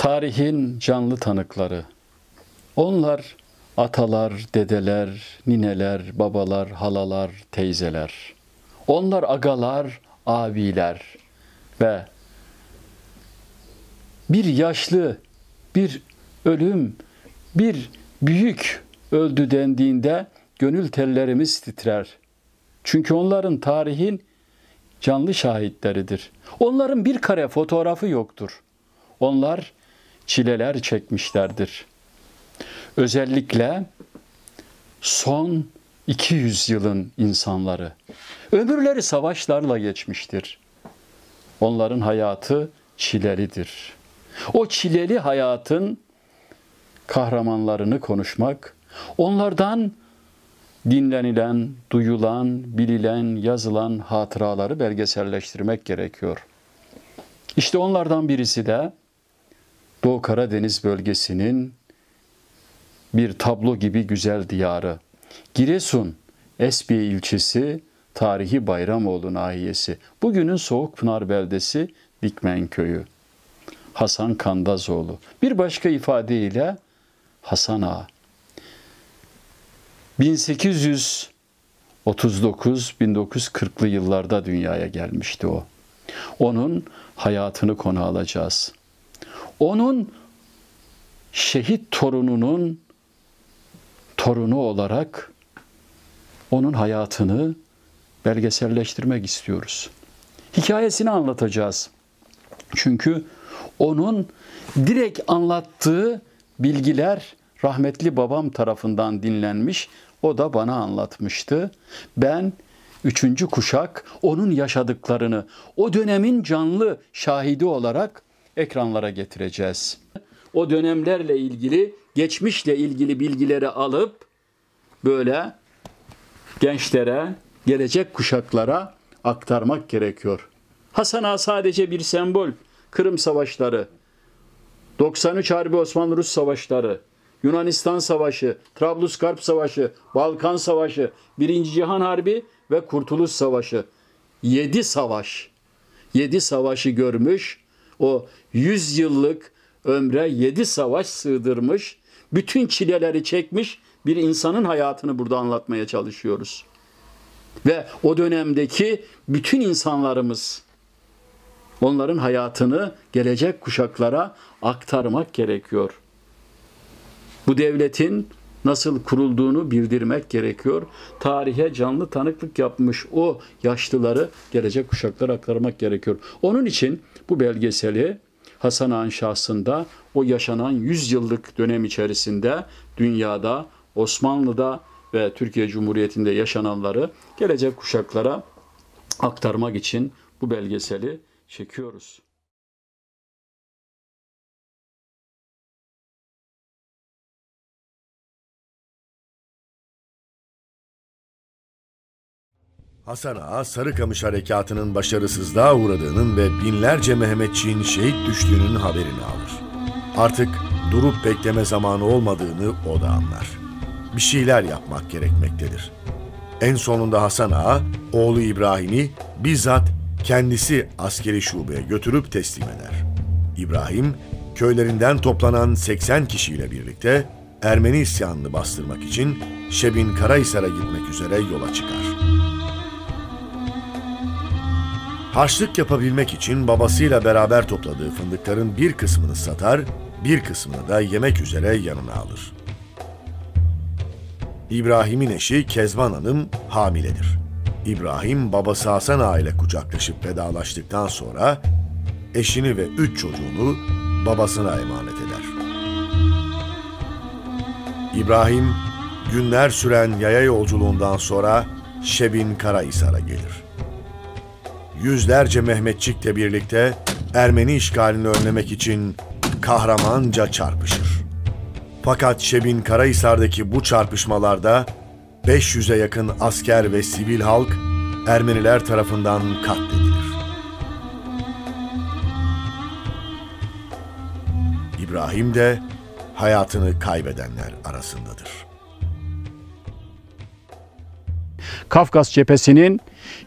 Tarihin canlı tanıkları. Onlar atalar, dedeler, nineler, babalar, halalar, teyzeler. Onlar agalar, abiler ve bir yaşlı, bir ölüm, bir büyük öldü dendiğinde gönül tellerimiz titrer. Çünkü onların tarihin canlı şahitleridir. Onların bir kare fotoğrafı yoktur. Onlar çileler çekmişlerdir. Özellikle son 200 yılın insanları. Ömürleri savaşlarla geçmiştir. Onların hayatı çilelidir. O çileli hayatın kahramanlarını konuşmak, onlardan dinlenilen, duyulan, bililen, yazılan hatıraları belgeselleştirmek gerekiyor. İşte onlardan birisi de Doğu Karadeniz bölgesinin bir tablo gibi güzel diyarı. Giresun, Esbiye ilçesi, tarihi Bayramoğlu nahiyesi. Bugünün Soğukpınar beldesi Dikmen köyü. Hasan Kandazoğlu. Bir başka ifadeyle Hasan Ağa. 1839-1940'lı yıllarda dünyaya gelmişti o. Onun hayatını konu alacağız. Onun şehit torununun torunu olarak onun hayatını belgeselleştirmek istiyoruz. Hikayesini anlatacağız. Çünkü onun direkt anlattığı bilgiler rahmetli babam tarafından dinlenmiş. O da bana anlatmıştı. Ben üçüncü kuşak onun yaşadıklarını o dönemin canlı şahidi olarak ekranlara getireceğiz. O dönemlerle ilgili, geçmişle ilgili bilgileri alıp böyle gençlere, gelecek kuşaklara aktarmak gerekiyor. Hasan Ağa sadece bir sembol. Kırım Savaşları, 93 Harbi Osmanlı-Rus Savaşları, Yunanistan Savaşı, Trablusgarp Savaşı, Balkan Savaşı, Birinci Cihan Harbi ve Kurtuluş Savaşı. Yedi savaş. Yedi savaşı görmüş. O yüz yıllık ömre yedi savaş sığdırmış. Bütün çileleri çekmiş bir insanın hayatını burada anlatmaya çalışıyoruz. Ve o dönemdeki bütün insanlarımız onların hayatını gelecek kuşaklara aktarmak gerekiyor. Bu devletin nasıl kurulduğunu bildirmek gerekiyor. Tarihe canlı tanıklık yapmış o yaşlıları gelecek kuşaklara aktarmak gerekiyor. Onun için bu belgeseli Hasan Ağa'nın şahsında o yaşanan 100 yıllık dönem içerisinde dünyada, Osmanlı'da ve Türkiye Cumhuriyeti'nde yaşananları gelecek kuşaklara aktarmak için bu belgeseli çekiyoruz. Hasan Ağa Sarıkamış Harekatı'nın başarısızlığa uğradığının ve binlerce Mehmetçiğin şehit düştüğünün haberini alır. Artık durup bekleme zamanı olmadığını o da anlar. Bir şeyler yapmak gerekmektedir. En sonunda Hasan Ağa, oğlu İbrahim'i bizzat kendisi askeri şubeye götürüp teslim eder. İbrahim, köylerinden toplanan 80 kişiyle birlikte Ermeni isyanını bastırmak için Şebin Karahisar'a gitmek üzere yola çıkar. Harçlık yapabilmek için babasıyla beraber topladığı fındıkların bir kısmını satar, bir kısmını da yemek üzere yanına alır. İbrahim'in eşi Kezban Hanım hamiledir. İbrahim babası Hasan Ağa kucaklaşıp vedalaştıktan sonra eşini ve üç çocuğunu babasına emanet eder. İbrahim günler süren yaya yolculuğundan sonra Şebin Karahisar'a gelir yüzlerce Mehmetçikle birlikte Ermeni işgalini önlemek için kahramanca çarpışır. Fakat Şebin Karahisar'daki bu çarpışmalarda 500'e yakın asker ve sivil halk Ermeniler tarafından katledilir. İbrahim de hayatını kaybedenler arasındadır. Kafkas cephesinin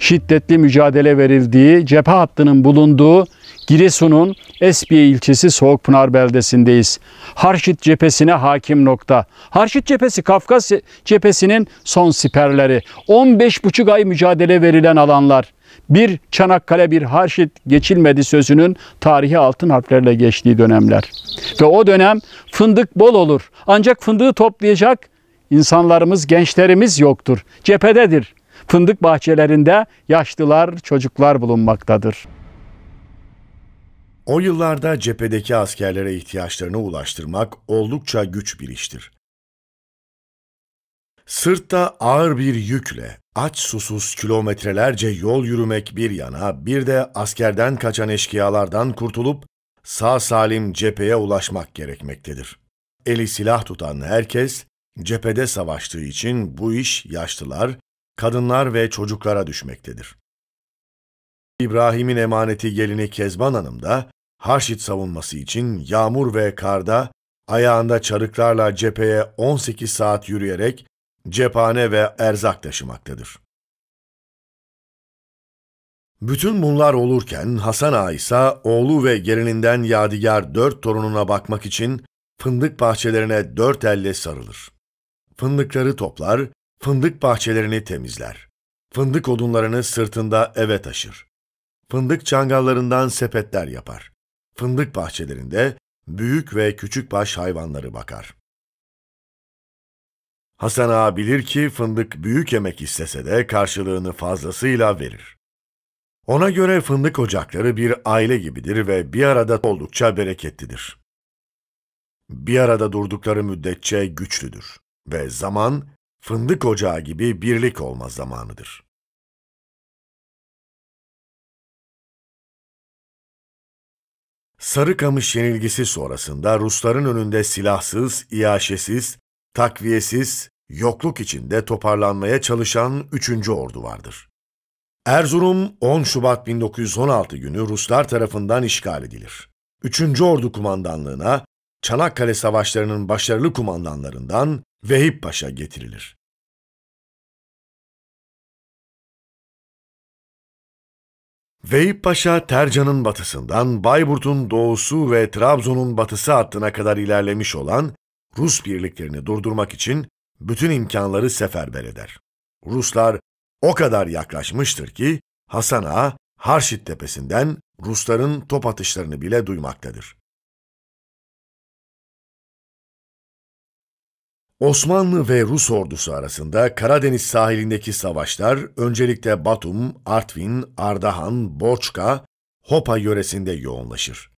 şiddetli mücadele verildiği, cephe hattının bulunduğu Giresun'un Esbiye ilçesi Soğukpınar beldesindeyiz. Harşit cephesine hakim nokta. Harşit cephesi Kafkas cephesinin son siperleri. 15,5 ay mücadele verilen alanlar. Bir Çanakkale bir Harşit geçilmedi sözünün tarihi altın harflerle geçtiği dönemler. Ve o dönem fındık bol olur. Ancak fındığı toplayacak insanlarımız, gençlerimiz yoktur. Cephededir. Fındık bahçelerinde yaşlılar, çocuklar bulunmaktadır. O yıllarda cephedeki askerlere ihtiyaçlarını ulaştırmak oldukça güç bir iştir. Sırtta ağır bir yükle, aç susuz kilometrelerce yol yürümek bir yana, bir de askerden kaçan eşkıyalardan kurtulup sağ salim cepheye ulaşmak gerekmektedir. Eli silah tutan herkes, cephede savaştığı için bu iş yaşlılar, kadınlar ve çocuklara düşmektedir. İbrahim'in emaneti gelini Kezban Hanım da Harşit savunması için yağmur ve karda ayağında çarıklarla cepheye 18 saat yürüyerek cephane ve erzak taşımaktadır. Bütün bunlar olurken Hasan Ağa ise oğlu ve gelininden yadigar dört torununa bakmak için fındık bahçelerine dört elle sarılır. Fındıkları toplar, fındık bahçelerini temizler. Fındık odunlarını sırtında eve taşır. Fındık çangallarından sepetler yapar. Fındık bahçelerinde büyük ve küçük baş hayvanları bakar. Hasan Ağa bilir ki fındık büyük emek istese de karşılığını fazlasıyla verir. Ona göre fındık ocakları bir aile gibidir ve bir arada oldukça bereketlidir. Bir arada durdukları müddetçe güçlüdür ve zaman fındık ocağı gibi birlik olma zamanıdır. Sarıkamış yenilgisi sonrasında Rusların önünde silahsız, iaşesiz, takviyesiz, yokluk içinde toparlanmaya çalışan 3. Ordu vardır. Erzurum 10 Şubat 1916 günü Ruslar tarafından işgal edilir. 3. Ordu kumandanlığına Çanakkale Savaşları'nın başarılı kumandanlarından Vehip Paşa getirilir. Vehip Paşa, Tercan'ın batısından Bayburt'un doğusu ve Trabzon'un batısı hattına kadar ilerlemiş olan Rus birliklerini durdurmak için bütün imkanları seferber eder. Ruslar o kadar yaklaşmıştır ki Hasan Ağa, Harşit tepesinden Rusların top atışlarını bile duymaktadır. Osmanlı ve Rus ordusu arasında Karadeniz sahilindeki savaşlar öncelikle Batum, Artvin, Ardahan, Borçka, Hopa yöresinde yoğunlaşır.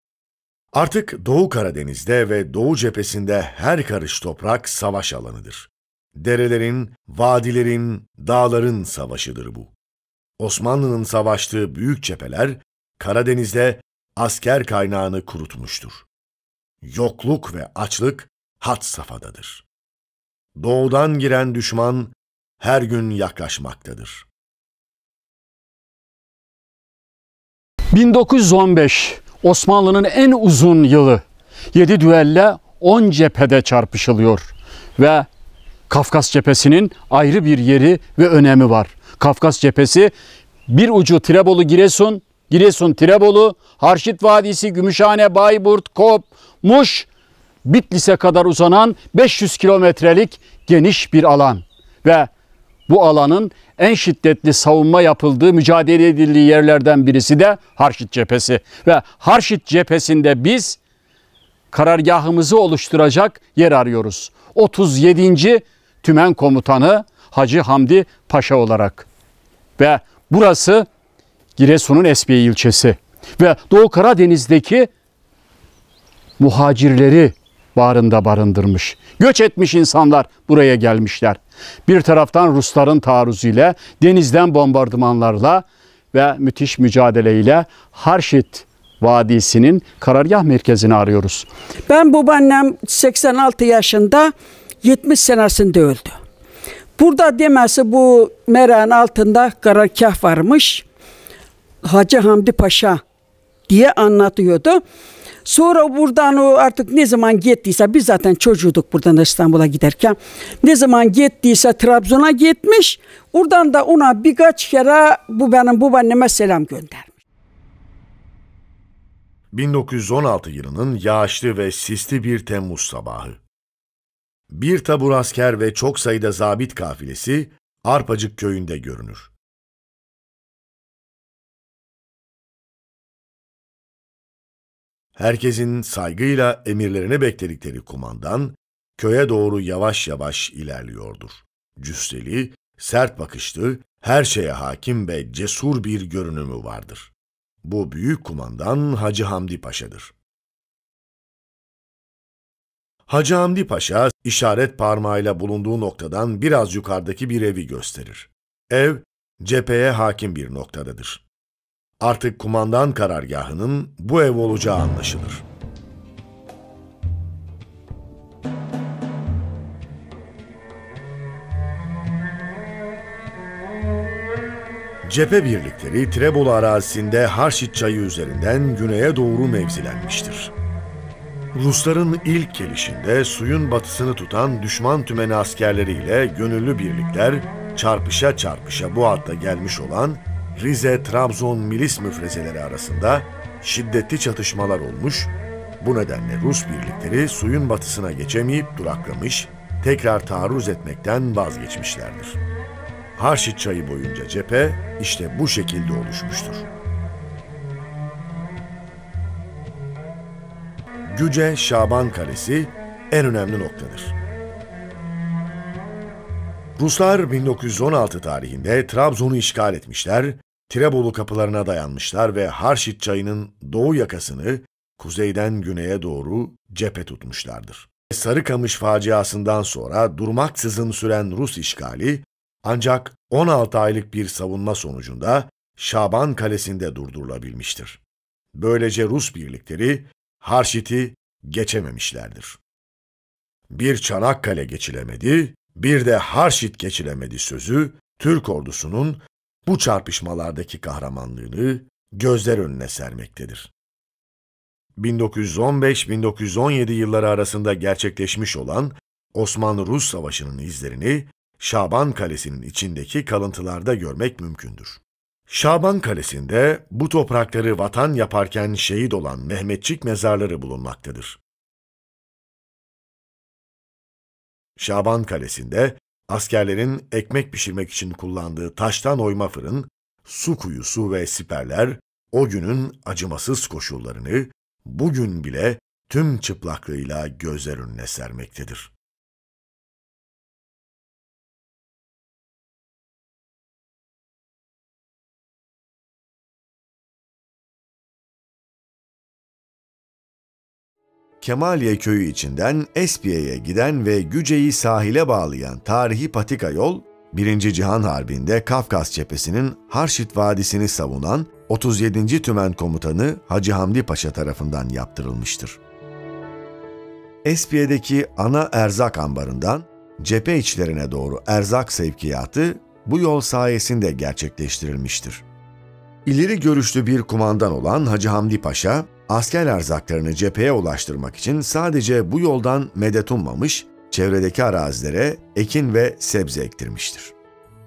Artık Doğu Karadeniz'de ve Doğu cephesinde her karış toprak savaş alanıdır. Derelerin, vadilerin, dağların savaşıdır bu. Osmanlı'nın savaştığı büyük cepheler Karadeniz'de asker kaynağını kurutmuştur. Yokluk ve açlık hat safhadadır. Doğudan giren düşman her gün yaklaşmaktadır. 1915 Osmanlı'nın en uzun yılı. 7 düelle 10 cephede çarpışılıyor ve Kafkas cephesinin ayrı bir yeri ve önemi var. Kafkas cephesi bir ucu Tirebolu Giresun, Giresun Tirebolu, Harşit Vadisi, Gümüşhane, Bayburt, Kop, Muş, Bitlis'e kadar uzanan 500 kilometrelik geniş bir alan ve bu alanın en şiddetli savunma yapıldığı, mücadele edildiği yerlerden birisi de Harşit cephesi. Ve Harşit cephesinde biz karargahımızı oluşturacak yer arıyoruz. 37. Tümen Komutanı Hacı Hamdi Paşa olarak. Ve burası Giresun'un Esbiye ilçesi. Ve Doğu Karadeniz'deki muhacirleri bağrında barındırmış. Göç etmiş insanlar buraya gelmişler. Bir taraftan Rusların taarruzuyla, denizden bombardımanlarla ve müthiş mücadeleyle Harşit Vadisi'nin karargah merkezini arıyoruz. Ben babaannem 86 yaşında 70 senesinde öldü. Burada demesi bu meran altında karargah varmış. Hacı Hamdi Paşa diye anlatıyordu. Sonra buradan o artık ne zaman gittiyse biz zaten çocuğuduk buradan İstanbul'a giderken. Ne zaman gittiyse Trabzon'a gitmiş. Oradan da ona birkaç kere bu benim babaanneme selam göndermiş. 1916 yılının yağışlı ve sisli bir Temmuz sabahı. Bir tabur asker ve çok sayıda zabit kafilesi Arpacık köyünde görünür. Herkesin saygıyla emirlerini bekledikleri kumandan, köye doğru yavaş yavaş ilerliyordur. Cüsseli, sert bakışlı, her şeye hakim ve cesur bir görünümü vardır. Bu büyük kumandan Hacı Hamdi Paşa'dır. Hacı Hamdi Paşa, işaret parmağıyla bulunduğu noktadan biraz yukarıdaki bir evi gösterir. Ev, cepheye hakim bir noktadadır. Artık kumandan karargahının bu ev olacağı anlaşılır. Cephe birlikleri Trebolu arazisinde Harşit Çayı üzerinden güneye doğru mevzilenmiştir. Rusların ilk gelişinde suyun batısını tutan düşman tümeni askerleriyle gönüllü birlikler çarpışa çarpışa bu hatta gelmiş olan Rize-Trabzon milis müfrezeleri arasında şiddetli çatışmalar olmuş, bu nedenle Rus birlikleri suyun batısına geçemeyip duraklamış, tekrar taarruz etmekten vazgeçmişlerdir. Harşit çayı boyunca cephe işte bu şekilde oluşmuştur. Güce Şaban Kalesi en önemli noktadır. Ruslar 1916 tarihinde Trabzon'u işgal etmişler, Tirebolu kapılarına dayanmışlar ve Harşit çayının doğu yakasını kuzeyden güneye doğru cephe tutmuşlardır. Sarıkamış faciasından sonra durmaksızın süren Rus işgali ancak 16 aylık bir savunma sonucunda Şaban Kalesi'nde durdurulabilmiştir. Böylece Rus birlikleri Harşit'i geçememişlerdir. Bir Çanakkale geçilemedi, bir de Harşit geçilemedi sözü, Türk ordusunun bu çarpışmalardaki kahramanlığını gözler önüne sermektedir. 1915-1917 yılları arasında gerçekleşmiş olan Osmanlı-Rus Savaşı'nın izlerini Şaban Kalesi'nin içindeki kalıntılarda görmek mümkündür. Şaban Kalesi'nde bu toprakları vatan yaparken şehit olan Mehmetçik mezarları bulunmaktadır. Şaban Kalesi'nde askerlerin ekmek pişirmek için kullandığı taştan oyma fırın, su kuyusu ve siperler o günün acımasız koşullarını bugün bile tüm çıplaklığıyla gözler önüne sermektedir. Kemaliye köyü içinden Espiye'ye giden ve Güce'yi sahile bağlayan tarihi patika yol, 1. Cihan Harbi'nde Kafkas cephesinin Harşit Vadisi'ni savunan 37. Tümen Komutanı Hacı Hamdi Paşa tarafından yaptırılmıştır. Espiye'deki ana erzak ambarından cephe içlerine doğru erzak sevkiyatı bu yol sayesinde gerçekleştirilmiştir. İleri görüşlü bir kumandan olan Hacı Hamdi Paşa, asker erzaklarını cepheye ulaştırmak için sadece bu yoldan medet ummamış, çevredeki arazilere ekin ve sebze ektirmiştir.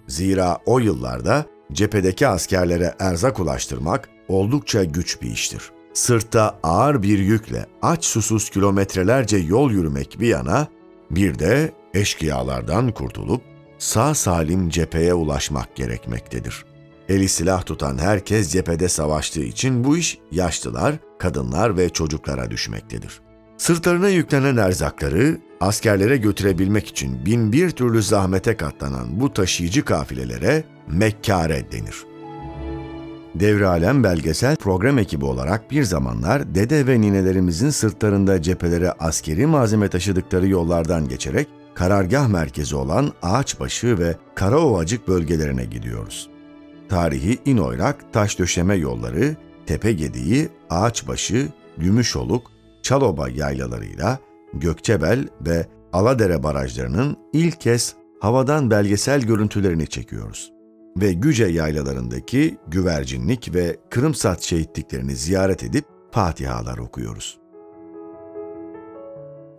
Zira o yıllarda cephedeki askerlere erzak ulaştırmak oldukça güç bir iştir. Sırtta ağır bir yükle aç susuz kilometrelerce yol yürümek bir yana, bir de eşkıyalardan kurtulup sağ salim cepheye ulaşmak gerekmektedir. Eli silah tutan herkes cephede savaştığı için bu iş yaşlılar, kadınlar ve çocuklara düşmektedir. Sırtlarına yüklenen erzakları askerlere götürebilmek için bin bir türlü zahmete katlanan bu taşıyıcı kafilelere mekkare denir. Devre Alem belgesel program ekibi olarak bir zamanlar dede ve ninelerimizin sırtlarında cephelere askeri malzeme taşıdıkları yollardan geçerek karargah merkezi olan Ağaçbaşı ve Karaovacık bölgelerine gidiyoruz tarihi inoyrak taş döşeme yolları, tepe gediği, ağaçbaşı, gümüşoluk, çaloba yaylalarıyla Gökçebel ve Aladere barajlarının ilk kez havadan belgesel görüntülerini çekiyoruz. Ve Güce yaylalarındaki güvercinlik ve Kırımsat şehitliklerini ziyaret edip fatihalar okuyoruz.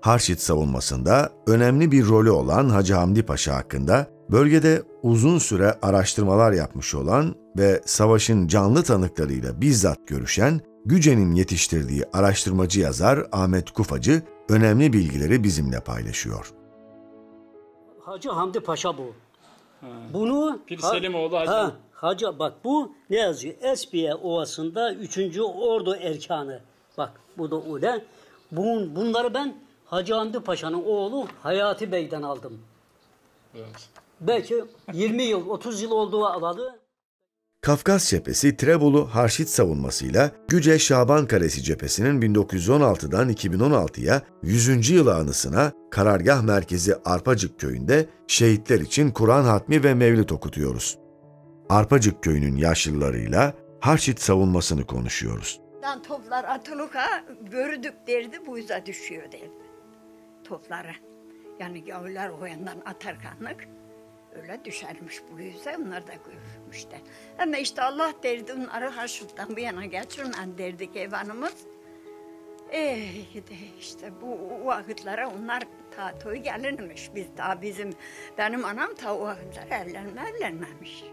Harşit savunmasında önemli bir rolü olan Hacı Hamdi Paşa hakkında Bölgede uzun süre araştırmalar yapmış olan ve savaşın canlı tanıklarıyla bizzat görüşen Güce'nin yetiştirdiği araştırmacı yazar Ahmet Kufacı önemli bilgileri bizimle paylaşıyor. Hacı Hamdi Paşa bu. Bunu Pir Selimoğlu Hacı. Ha, Hacı bak bu ne yazıyor? Esbiye Ovası'nda 3. Ordu Erkanı. Bak bu da öyle. Bun, bunları ben Hacı Hamdi Paşa'nın oğlu Hayati Bey'den aldım. Belki 20 yıl, 30 yıl olduğu alalı. Kafkas cephesi Trebolu Harşit savunmasıyla Güce Şaban Kalesi cephesinin 1916'dan 2016'ya 100. yılı anısına karargah merkezi Arpacık köyünde şehitler için Kur'an hatmi ve mevlid okutuyoruz. Arpacık köyünün yaşlılarıyla Harşit savunmasını konuşuyoruz. Dan toplar atılıka börüdük derdi bu yüze düşüyor derdi. Topları. Yani gavurlar o yandan atarkanlık öyle düşermiş bu yüze onlar da görmüşler. Ama işte Allah derdi onları haşırttan bu yana geçirmen derdik evanımız. Eh işte bu vakitlere onlar ta toy gelinmiş. Biz ta bizim, benim anam ta o vakitlere evlenme evlenmemiş.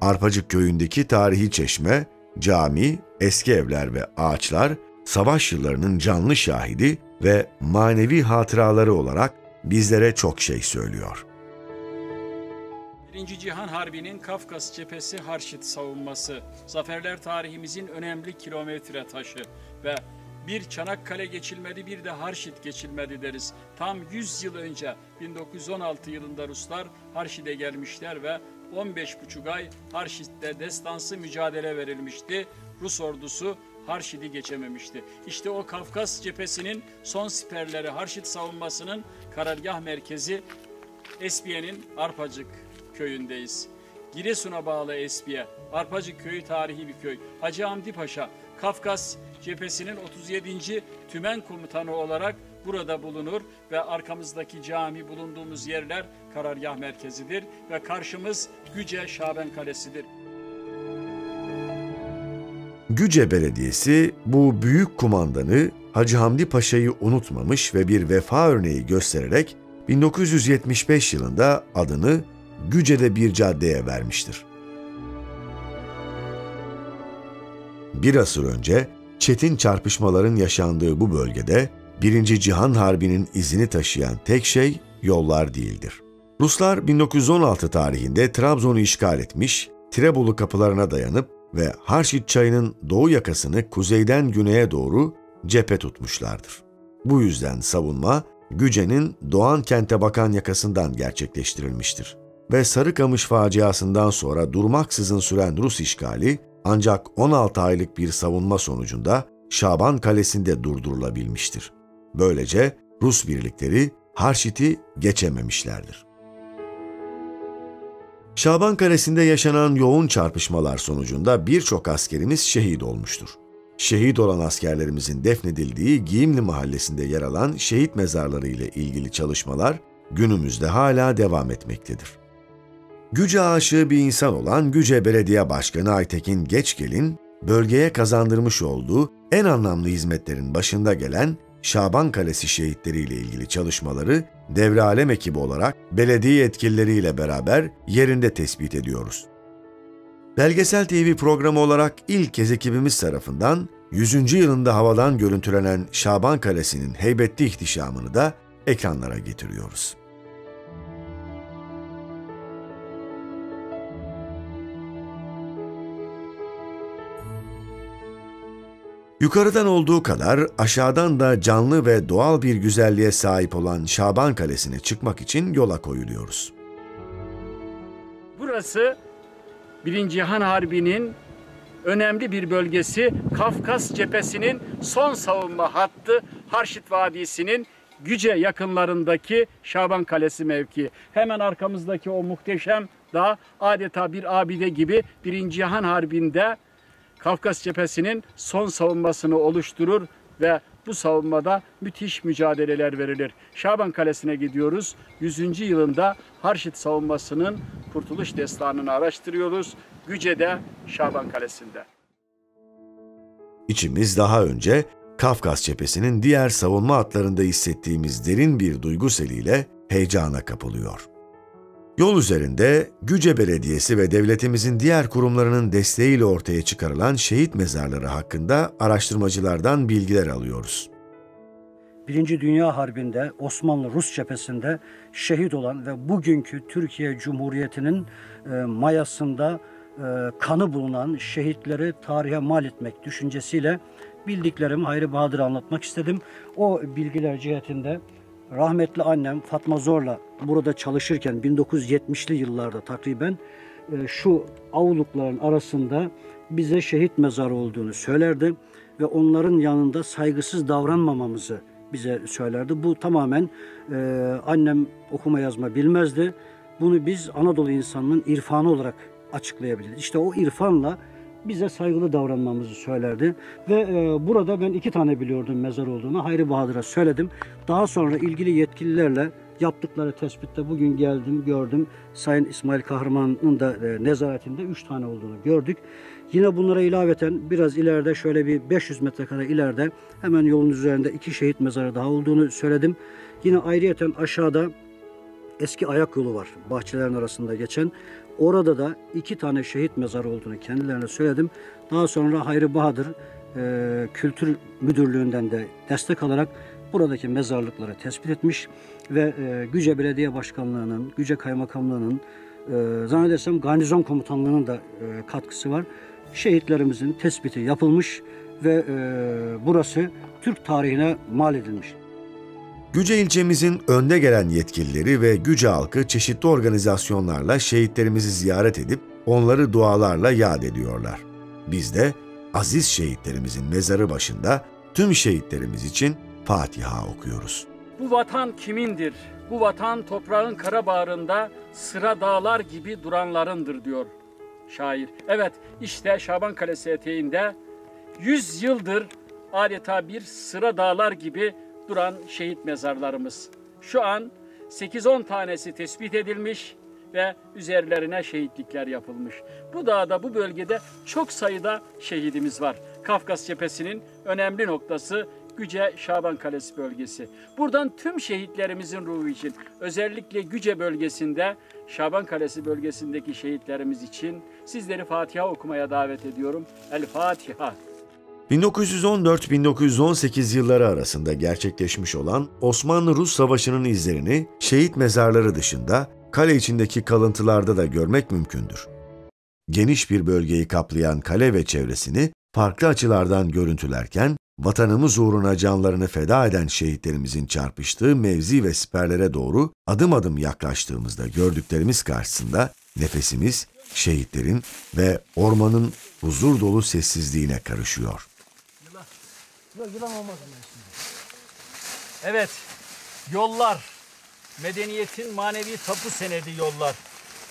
Arpacık köyündeki tarihi çeşme, cami, eski evler ve ağaçlar savaş yıllarının canlı şahidi ve manevi hatıraları olarak bizlere çok şey söylüyor. Birinci Cihan Harbi'nin Kafkas cephesi Harşit savunması, zaferler tarihimizin önemli kilometre taşı ve bir Çanakkale geçilmedi bir de Harşit geçilmedi deriz. Tam 100 yıl önce 1916 yılında Ruslar Harşit'e gelmişler ve 15,5 ay Harşit'te destansı mücadele verilmişti. Rus ordusu Harşit'i geçememişti. İşte o Kafkas cephesinin son siperleri Harşit savunmasının karargah merkezi Esbiye'nin Arpacık köyündeyiz. Giresun'a bağlı Esbiye, Arpacık köyü tarihi bir köy. Hacı Hamdi Paşa, Kafkas cephesinin 37. Tümen Komutanı olarak burada bulunur ve arkamızdaki cami bulunduğumuz yerler karargah merkezidir ve karşımız Güce Şaben Kalesi'dir. Güce Belediyesi bu büyük kumandanı Hacı Hamdi Paşa'yı unutmamış ve bir vefa örneği göstererek 1975 yılında adını Güce'de bir caddeye vermiştir. Bir asır önce çetin çarpışmaların yaşandığı bu bölgede Birinci Cihan Harbi'nin izini taşıyan tek şey yollar değildir. Ruslar 1916 tarihinde Trabzon'u işgal etmiş, Tirebolu kapılarına dayanıp ve Harşit çayının doğu yakasını kuzeyden güneye doğru cephe tutmuşlardır. Bu yüzden savunma Güce'nin Doğan kente bakan yakasından gerçekleştirilmiştir. Ve Sarıkamış faciasından sonra durmaksızın süren Rus işgali ancak 16 aylık bir savunma sonucunda Şaban Kalesi'nde durdurulabilmiştir. Böylece Rus birlikleri Harşit'i geçememişlerdir. Şaban Kalesi'nde yaşanan yoğun çarpışmalar sonucunda birçok askerimiz şehit olmuştur. Şehit olan askerlerimizin defnedildiği Giyimli Mahallesi'nde yer alan şehit mezarları ile ilgili çalışmalar günümüzde hala devam etmektedir. Güce aşığı bir insan olan Güce Belediye Başkanı Aytekin Geçgel'in bölgeye kazandırmış olduğu en anlamlı hizmetlerin başında gelen Şaban Kalesi şehitleriyle ilgili çalışmaları devre alem ekibi olarak belediye yetkilileriyle beraber yerinde tespit ediyoruz. Belgesel TV programı olarak ilk kez ekibimiz tarafından 100. yılında havadan görüntülenen Şaban Kalesi'nin heybetli ihtişamını da ekranlara getiriyoruz. Yukarıdan olduğu kadar aşağıdan da canlı ve doğal bir güzelliğe sahip olan Şaban Kalesi'ne çıkmak için yola koyuluyoruz. Burası Birinci Cihan Harbi'nin önemli bir bölgesi Kafkas cephesinin son savunma hattı Harşit Vadisi'nin Güce yakınlarındaki Şaban Kalesi mevki. Hemen arkamızdaki o muhteşem dağ adeta bir abide gibi Birinci Cihan Harbi'nde Kafkas cephesinin son savunmasını oluşturur ve bu savunmada müthiş mücadeleler verilir. Şaban Kalesi'ne gidiyoruz. 100. yılında Harşit savunmasının kurtuluş destanını araştırıyoruz. Güce'de Şaban Kalesi'nde. İçimiz daha önce Kafkas cephesinin diğer savunma hatlarında hissettiğimiz derin bir duygu seliyle heyecana kapılıyor. Yol üzerinde Güce Belediyesi ve devletimizin diğer kurumlarının desteğiyle ortaya çıkarılan şehit mezarları hakkında araştırmacılardan bilgiler alıyoruz. Birinci Dünya Harbi'nde Osmanlı-Rus cephesinde şehit olan ve bugünkü Türkiye Cumhuriyeti'nin e, mayasında e, kanı bulunan şehitleri tarihe mal etmek düşüncesiyle bildiklerimi Hayri Bahadır'a anlatmak istedim. O bilgiler cihetinde rahmetli annem Fatma Zor'la burada çalışırken 1970'li yıllarda takriben e, şu avlukların arasında bize şehit mezarı olduğunu söylerdi ve onların yanında saygısız davranmamamızı bize söylerdi. Bu tamamen e, annem okuma yazma bilmezdi. Bunu biz Anadolu insanının irfanı olarak açıklayabiliriz. İşte o irfanla bize saygılı davranmamızı söylerdi. Ve e, burada ben iki tane biliyordum mezar olduğunu. Hayri Bahadır'a söyledim. Daha sonra ilgili yetkililerle yaptıkları tespitte bugün geldim gördüm. Sayın İsmail Kahraman'ın da e, nezaretinde üç tane olduğunu gördük. Yine bunlara ilaveten biraz ileride şöyle bir 500 metrekare ileride hemen yolun üzerinde iki şehit mezarı daha olduğunu söyledim. Yine ayrıyeten aşağıda eski ayak yolu var bahçelerin arasında geçen. Orada da iki tane şehit mezarı olduğunu kendilerine söyledim. Daha sonra Hayri Bahadır e, Kültür Müdürlüğü'nden de destek alarak buradaki mezarlıkları tespit etmiş ve e, Güce Belediye Başkanlığı'nın, Güce Kaymakamlığı'nın, e, zannedersem Garnizon Komutanlığı'nın da e, katkısı var. Şehitlerimizin tespiti yapılmış ve e, burası Türk tarihine mal edilmiş. Güce ilçemizin önde gelen yetkilileri ve Güce halkı çeşitli organizasyonlarla şehitlerimizi ziyaret edip onları dualarla yad ediyorlar. Biz de aziz şehitlerimizin mezarı başında tüm şehitlerimiz için Fatiha okuyoruz. Bu vatan kimindir? Bu vatan toprağın kara bağrında sıra dağlar gibi duranlarındır diyor şair. Evet işte Şaban Kalesi eteğinde 100 yıldır adeta bir sıra dağlar gibi duran şehit mezarlarımız. Şu an 8-10 tanesi tespit edilmiş ve üzerlerine şehitlikler yapılmış. Bu dağda, bu bölgede çok sayıda şehidimiz var. Kafkas cephesinin önemli noktası Güce Şaban Kalesi bölgesi. Buradan tüm şehitlerimizin ruhu için özellikle Güce bölgesinde Şaban Kalesi bölgesindeki şehitlerimiz için sizleri Fatiha okumaya davet ediyorum. El Fatiha. 1914-1918 yılları arasında gerçekleşmiş olan Osmanlı-Rus Savaşı'nın izlerini şehit mezarları dışında kale içindeki kalıntılarda da görmek mümkündür. Geniş bir bölgeyi kaplayan kale ve çevresini farklı açılardan görüntülerken vatanımız uğruna canlarını feda eden şehitlerimizin çarpıştığı mevzi ve siperlere doğru adım adım yaklaştığımızda gördüklerimiz karşısında nefesimiz şehitlerin ve ormanın huzur dolu sessizliğine karışıyor. Evet, yollar, medeniyetin manevi tapu senedi yollar.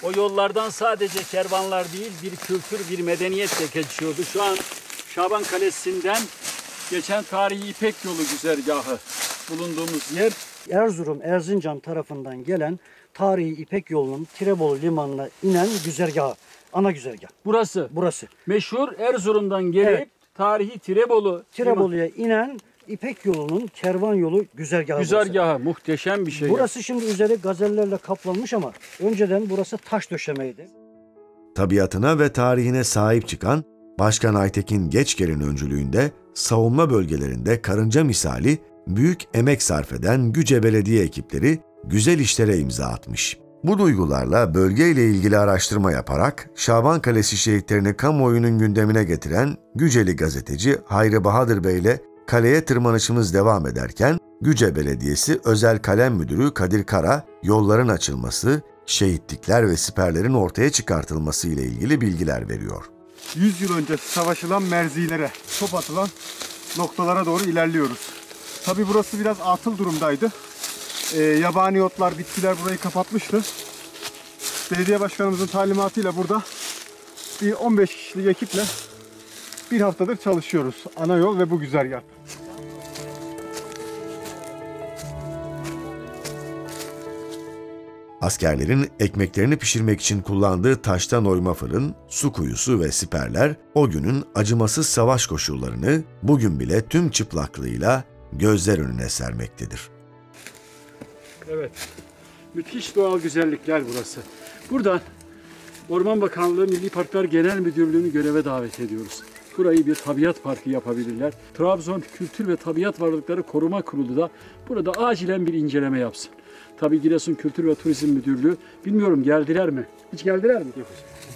O yollardan sadece kervanlar değil, bir kültür, bir medeniyet de geçiyordu. Şu an Şaban Kalesi'nden geçen tarihi İpek yolu güzergahı bulunduğumuz yer. Erzurum, Erzincan tarafından gelen tarihi İpek yolunun Tirebolu limanına inen güzergahı, ana güzergah. Burası. Burası. Meşhur Erzurum'dan gelip Evet. Tarihi Tirebolu Tirebolu'ya inen İpek yolunun kervan yolu güzergahı. burası. güzergahı muhteşem bir şey. Burası şimdi üzeri gazellerle kaplanmış ama önceden burası taş döşemeydi. Tabiatına ve tarihine sahip çıkan Başkan Aytekin Geçger'in öncülüğünde savunma bölgelerinde karınca misali büyük emek sarf eden Güce Belediye ekipleri güzel işlere imza atmış. Bu duygularla bölgeyle ilgili araştırma yaparak Şaban Kalesi şehitlerini kamuoyunun gündemine getiren Güceli gazeteci Hayri Bahadır Bey ile kaleye tırmanışımız devam ederken Güce Belediyesi Özel Kalem Müdürü Kadir Kara yolların açılması, şehitlikler ve siperlerin ortaya çıkartılması ile ilgili bilgiler veriyor. 100 yıl önce savaşılan merzilere, top atılan noktalara doğru ilerliyoruz. Tabi burası biraz atıl durumdaydı. Ee, yabani otlar, bitkiler burayı kapatmıştı. Belediye başkanımızın talimatıyla burada bir 15 kişilik ekiple bir haftadır çalışıyoruz. Ana yol ve bu güzergah. Askerlerin ekmeklerini pişirmek için kullandığı taştan oyma fırın, su kuyusu ve siperler o günün acımasız savaş koşullarını bugün bile tüm çıplaklığıyla gözler önüne sermektedir. Evet. Müthiş doğal güzellikler burası. Buradan Orman Bakanlığı Milli Parklar Genel Müdürlüğü'nü göreve davet ediyoruz. Burayı bir tabiat parkı yapabilirler. Trabzon Kültür ve Tabiat Varlıkları Koruma Kurulu da burada acilen bir inceleme yapsın. Tabii Giresun Kültür ve Turizm Müdürlüğü bilmiyorum geldiler mi? Hiç geldiler mi?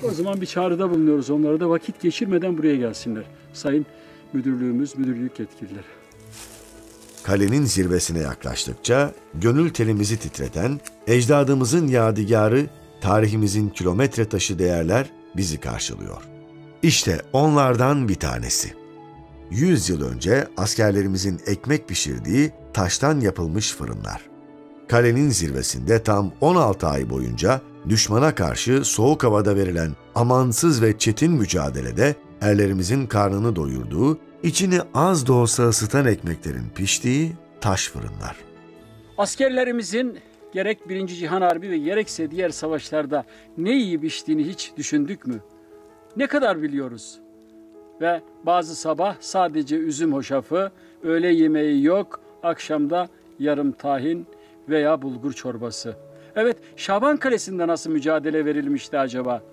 O zaman bir çağrıda bulunuyoruz. Onlara da vakit geçirmeden buraya gelsinler. Sayın müdürlüğümüz, müdürlük yetkilileri. Kalenin zirvesine yaklaştıkça gönül telimizi titreten, ecdadımızın yadigarı, tarihimizin kilometre taşı değerler bizi karşılıyor. İşte onlardan bir tanesi. 100 yıl önce askerlerimizin ekmek pişirdiği taştan yapılmış fırınlar. Kalenin zirvesinde tam 16 ay boyunca düşmana karşı soğuk havada verilen amansız ve çetin mücadelede erlerimizin karnını doyurduğu, içini az da olsa ısıtan ekmeklerin piştiği taş fırınlar. Askerlerimizin gerek 1. Cihan Harbi ve gerekse diğer savaşlarda ne yiyip içtiğini hiç düşündük mü? Ne kadar biliyoruz? Ve bazı sabah sadece üzüm hoşafı, öğle yemeği yok, akşamda yarım tahin veya bulgur çorbası. Evet, Şaban Kalesi'nde nasıl mücadele verilmişti acaba?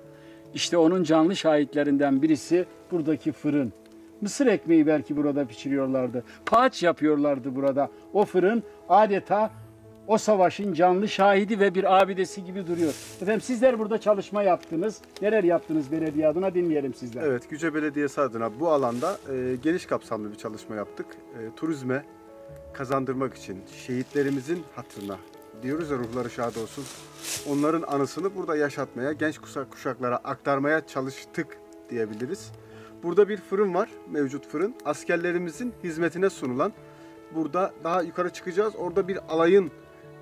İşte onun canlı şahitlerinden birisi buradaki fırın. Mısır ekmeği belki burada pişiriyorlardı. Paç yapıyorlardı burada. O fırın adeta o savaşın canlı şahidi ve bir abidesi gibi duruyor. Efendim sizler burada çalışma yaptınız. Neler yaptınız belediye adına dinleyelim sizden. Evet, Güce Belediyesi adına bu alanda e, geniş kapsamlı bir çalışma yaptık. E, turizme kazandırmak için, şehitlerimizin hatırına, diyoruz ya ruhları şad olsun, onların anısını burada yaşatmaya, genç kuşak kuşaklara aktarmaya çalıştık diyebiliriz. Burada bir fırın var, mevcut fırın. Askerlerimizin hizmetine sunulan. Burada daha yukarı çıkacağız. Orada bir alayın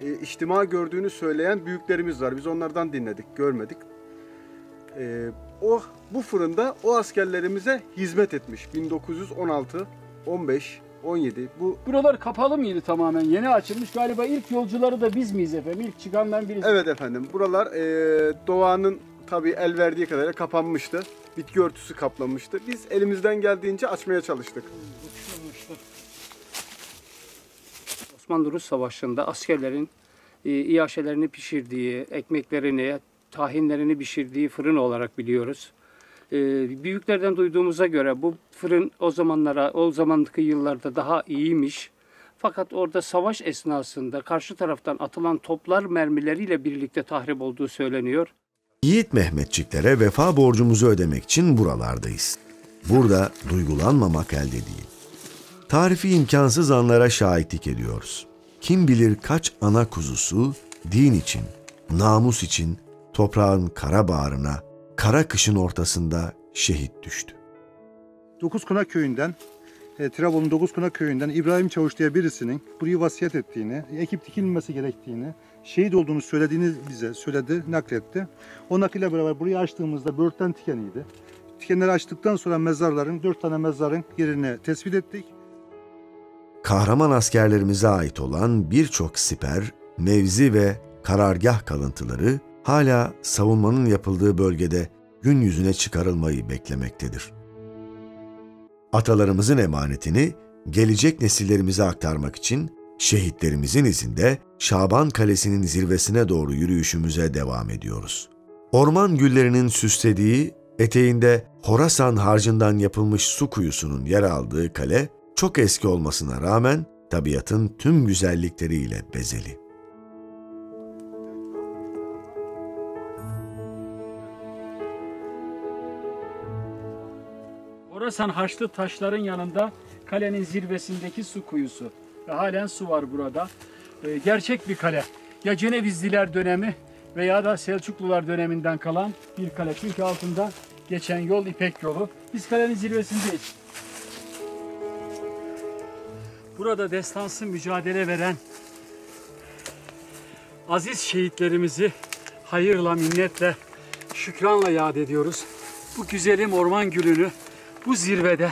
e, içtima gördüğünü söyleyen büyüklerimiz var. Biz onlardan dinledik, görmedik. E, o bu fırında o askerlerimize hizmet etmiş. 1916, 15, 17 bu Buralar kapalı mıydı tamamen? Yeni açılmış galiba ilk yolcuları da biz miyiz efendim? İlk çıkandan birisi. Evet efendim. Buralar e, doğanın tabii el verdiği kadarıyla kapanmıştı. Bitki örtüsü kaplamıştı. Biz elimizden geldiğince açmaya çalıştık. Osmanlı-Rus Savaşı'nda askerlerin e, iaşelerini pişirdiği, ekmeklerini, tahinlerini pişirdiği fırın olarak biliyoruz. E, büyüklerden duyduğumuza göre bu fırın o zamanlara, o zamandaki yıllarda daha iyiymiş. Fakat orada savaş esnasında karşı taraftan atılan toplar mermileriyle birlikte tahrip olduğu söyleniyor. Yiğit Mehmetçiklere vefa borcumuzu ödemek için buralardayız. Burada duygulanmamak elde değil. Tarifi imkansız anlara şahitlik ediyoruz. Kim bilir kaç ana kuzusu din için, namus için toprağın kara bağrına, kara kışın ortasında şehit düştü. Dokuzkonak köyünden, e, Trabzon'un Dokuzkonak köyünden İbrahim Çavuş diye birisinin burayı vasiyet ettiğini, ekip dikilmesi gerektiğini, şehit olduğunu söylediğini bize söyledi, nakletti. O nakille beraber burayı açtığımızda börtten tikeniydi. Tikenleri açtıktan sonra mezarların, dört tane mezarın yerini tespit ettik. Kahraman askerlerimize ait olan birçok siper, mevzi ve karargah kalıntıları hala savunmanın yapıldığı bölgede gün yüzüne çıkarılmayı beklemektedir. Atalarımızın emanetini gelecek nesillerimize aktarmak için şehitlerimizin izinde Şaban Kalesi'nin zirvesine doğru yürüyüşümüze devam ediyoruz. Orman güllerinin süslediği, eteğinde Horasan harcından yapılmış su kuyusunun yer aldığı kale, çok eski olmasına rağmen tabiatın tüm güzellikleriyle bezeli. Orasan Haçlı taşların yanında kalenin zirvesindeki su kuyusu. Ve halen su var burada. Ee, gerçek bir kale. Ya Cenevizliler dönemi veya da Selçuklular döneminden kalan bir kale. Çünkü altında geçen yol İpek yolu. Biz kalenin zirvesindeyiz. Burada destansı mücadele veren aziz şehitlerimizi hayırla, minnetle, şükranla yad ediyoruz. Bu güzelim orman gülünü bu zirvede,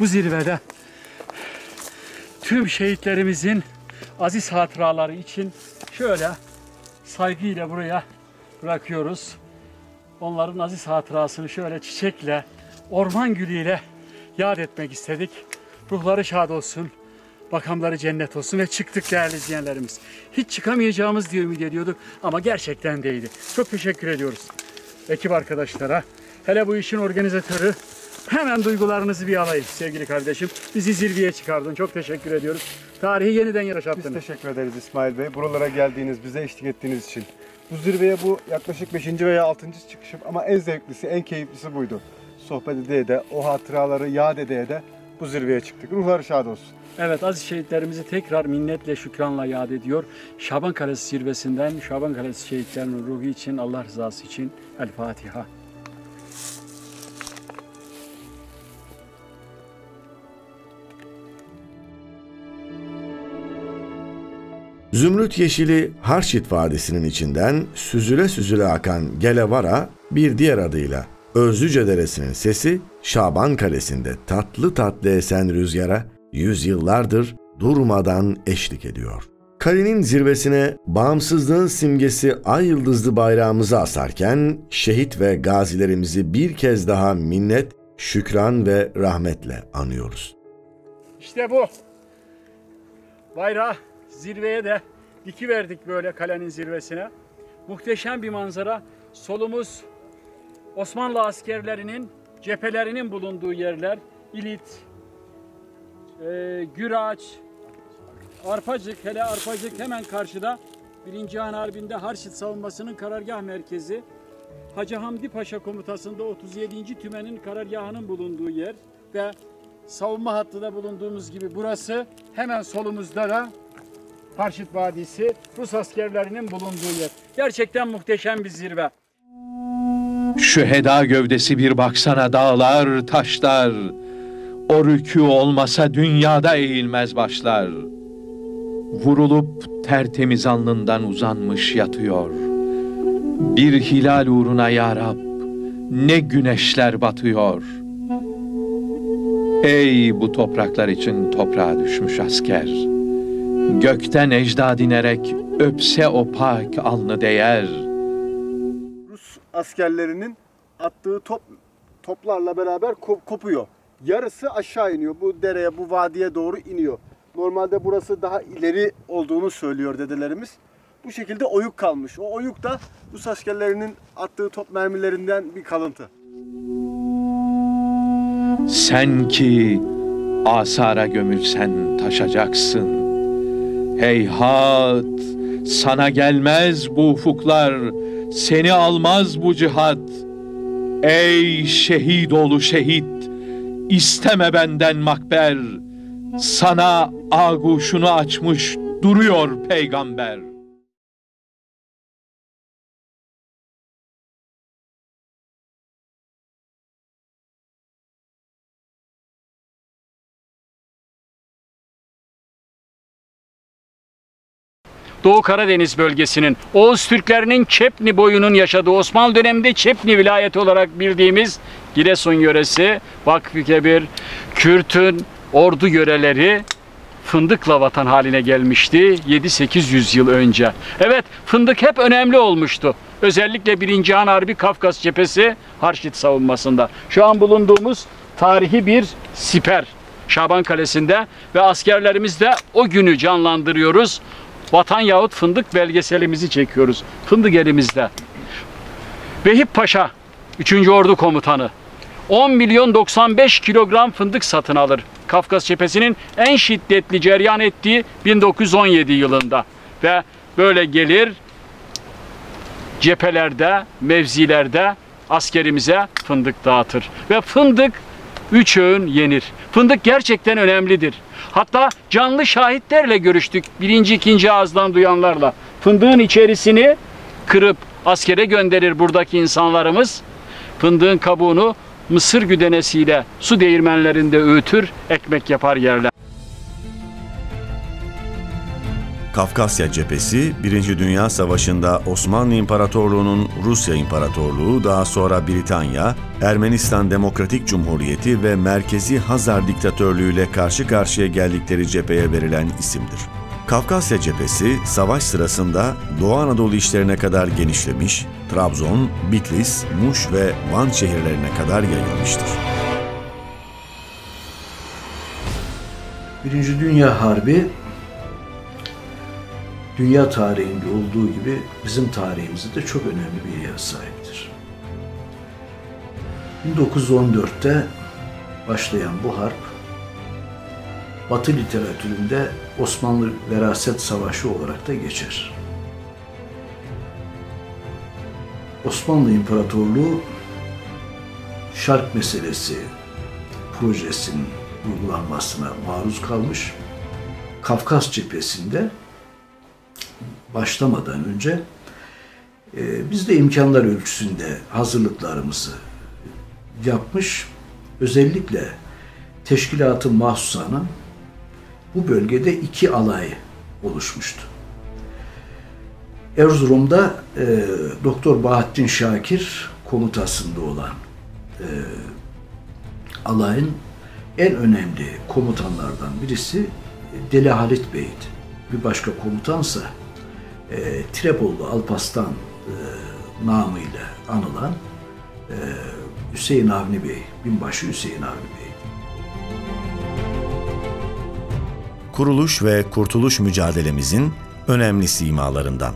bu zirvede tüm şehitlerimizin aziz hatıraları için şöyle saygıyla buraya bırakıyoruz. Onların aziz hatırasını şöyle çiçekle, orman gülüyle yad etmek istedik. Ruhları şad olsun. Makamları cennet olsun ve çıktık değerli izleyenlerimiz. Hiç çıkamayacağımız diye ümit ediyorduk ama gerçekten değildi. Çok teşekkür ediyoruz ekip arkadaşlara. Hele bu işin organizatörü hemen duygularınızı bir alayım sevgili kardeşim. Bizi zirveye çıkardın. Çok teşekkür ediyoruz. Tarihi yeniden Biz yaşattınız. teşekkür ederiz İsmail Bey. Buralara geldiğiniz, bize eşlik ettiğiniz için. Bu zirveye bu yaklaşık 5. veya 6. çıkışım ama en zevklisi, en keyiflisi buydu. Sohbet edeye de, o hatıraları yad edeye de bu zirveye çıktık. Ruhları şad olsun. Evet aziz şehitlerimizi tekrar minnetle şükranla yad ediyor. Şaban Kalesi zirvesinden Şaban Kalesi şehitlerinin ruhu için Allah rızası için El Fatiha. Zümrüt yeşili Harşit Vadisi'nin içinden süzüle süzüle akan Gelevara bir diğer adıyla Özlüce Deresi'nin sesi Şaban Kalesi'nde tatlı tatlı esen rüzgara yüzyıllardır durmadan eşlik ediyor. Kalenin zirvesine bağımsızlığın simgesi ay yıldızlı bayrağımızı asarken şehit ve gazilerimizi bir kez daha minnet, şükran ve rahmetle anıyoruz. İşte bu. Bayrağı zirveye de diki verdik böyle kalenin zirvesine. Muhteşem bir manzara. Solumuz Osmanlı askerlerinin cephelerinin bulunduğu yerler. İlit, e, Güraç, Arpacık, hele Arpacık hemen karşıda. Birinci Han Harbi'nde Harşit savunmasının karargah merkezi. Hacı Hamdi Paşa komutasında 37. tümenin karargahının bulunduğu yer ve savunma hattında bulunduğumuz gibi burası hemen solumuzda da Harşit Vadisi Rus askerlerinin bulunduğu yer. Gerçekten muhteşem bir zirve. Şüheda gövdesi bir baksana dağlar, taşlar. O rükû olmasa dünyada eğilmez başlar. Vurulup tertemiz alnından uzanmış yatıyor. Bir hilal uğruna ya Rab, ne güneşler batıyor. Ey bu topraklar için toprağa düşmüş asker. Gökten ecdad inerek öpse o pak alnı değer. Rus askerlerinin attığı top toplarla beraber kop- kopuyor. Yarısı aşağı iniyor. Bu dereye, bu vadiye doğru iniyor. Normalde burası daha ileri olduğunu söylüyor dedelerimiz. Bu şekilde oyuk kalmış. O oyuk da Rus askerlerinin attığı top mermilerinden bir kalıntı. Sen ki asara gömülsen taşacaksın. Heyhat, sana gelmez bu ufuklar, seni almaz bu cihat. Ey şehit oğlu şehit, isteme benden makber. Sana aguşunu açmış duruyor peygamber. Doğu Karadeniz bölgesinin Oğuz Türklerinin Çepni boyunun yaşadığı Osmanlı döneminde Çepni vilayeti olarak bildiğimiz Giresun yöresi, Vakfıkebir, Kürt'ün ordu yöreleri fındıkla vatan haline gelmişti 7-800 yıl önce. Evet fındık hep önemli olmuştu. Özellikle 1. Han Harbi Kafkas cephesi Harşit savunmasında. Şu an bulunduğumuz tarihi bir siper. Şaban Kalesi'nde ve askerlerimiz de o günü canlandırıyoruz. Vatan yahut fındık belgeselimizi çekiyoruz. Fındık elimizde. Vehip Paşa 3. Ordu Komutanı 10 milyon 95 kilogram fındık satın alır. Kafkas cephesinin en şiddetli ceryan ettiği 1917 yılında. Ve böyle gelir cephelerde, mevzilerde askerimize fındık dağıtır. Ve fındık üç öğün yenir. Fındık gerçekten önemlidir. Hatta canlı şahitlerle görüştük. Birinci, ikinci ağızdan duyanlarla. Fındığın içerisini kırıp askere gönderir buradaki insanlarımız. Fındığın kabuğunu mısır güdenesiyle su değirmenlerinde öğütür, ekmek yapar yerler. Kafkasya Cephesi, Birinci Dünya Savaşı'nda Osmanlı İmparatorluğu'nun Rusya İmparatorluğu, daha sonra Britanya, Ermenistan Demokratik Cumhuriyeti ve Merkezi Hazar Diktatörlüğü ile karşı karşıya geldikleri cepheye verilen isimdir. Kafkasya Cephesi, savaş sırasında Doğu Anadolu işlerine kadar genişlemiş, Trabzon, Bitlis, Muş ve Van şehirlerine kadar yayılmıştır. Birinci Dünya Harbi dünya tarihinde olduğu gibi bizim tarihimizde de çok önemli bir yere sahiptir. 1914'te başlayan bu harp Batı literatüründe Osmanlı Veraset Savaşı olarak da geçer. Osmanlı İmparatorluğu şark meselesi projesinin uygulanmasına maruz kalmış. Kafkas cephesinde başlamadan önce e, biz de imkanlar ölçüsünde hazırlıklarımızı yapmış. Özellikle teşkilatı mahsusanın bu bölgede iki alay oluşmuştu. Erzurum'da e, Doktor Bahattin Şakir komutasında olan e, alayın en önemli komutanlardan birisi Deli Halit Bey'di. Bir başka komutansa e, Tirebollu Alpaslan e, namıyla anılan e, Hüseyin Avni Bey, binbaşı Hüseyin Avni Bey. Kuruluş ve kurtuluş mücadelemizin önemli simalarından.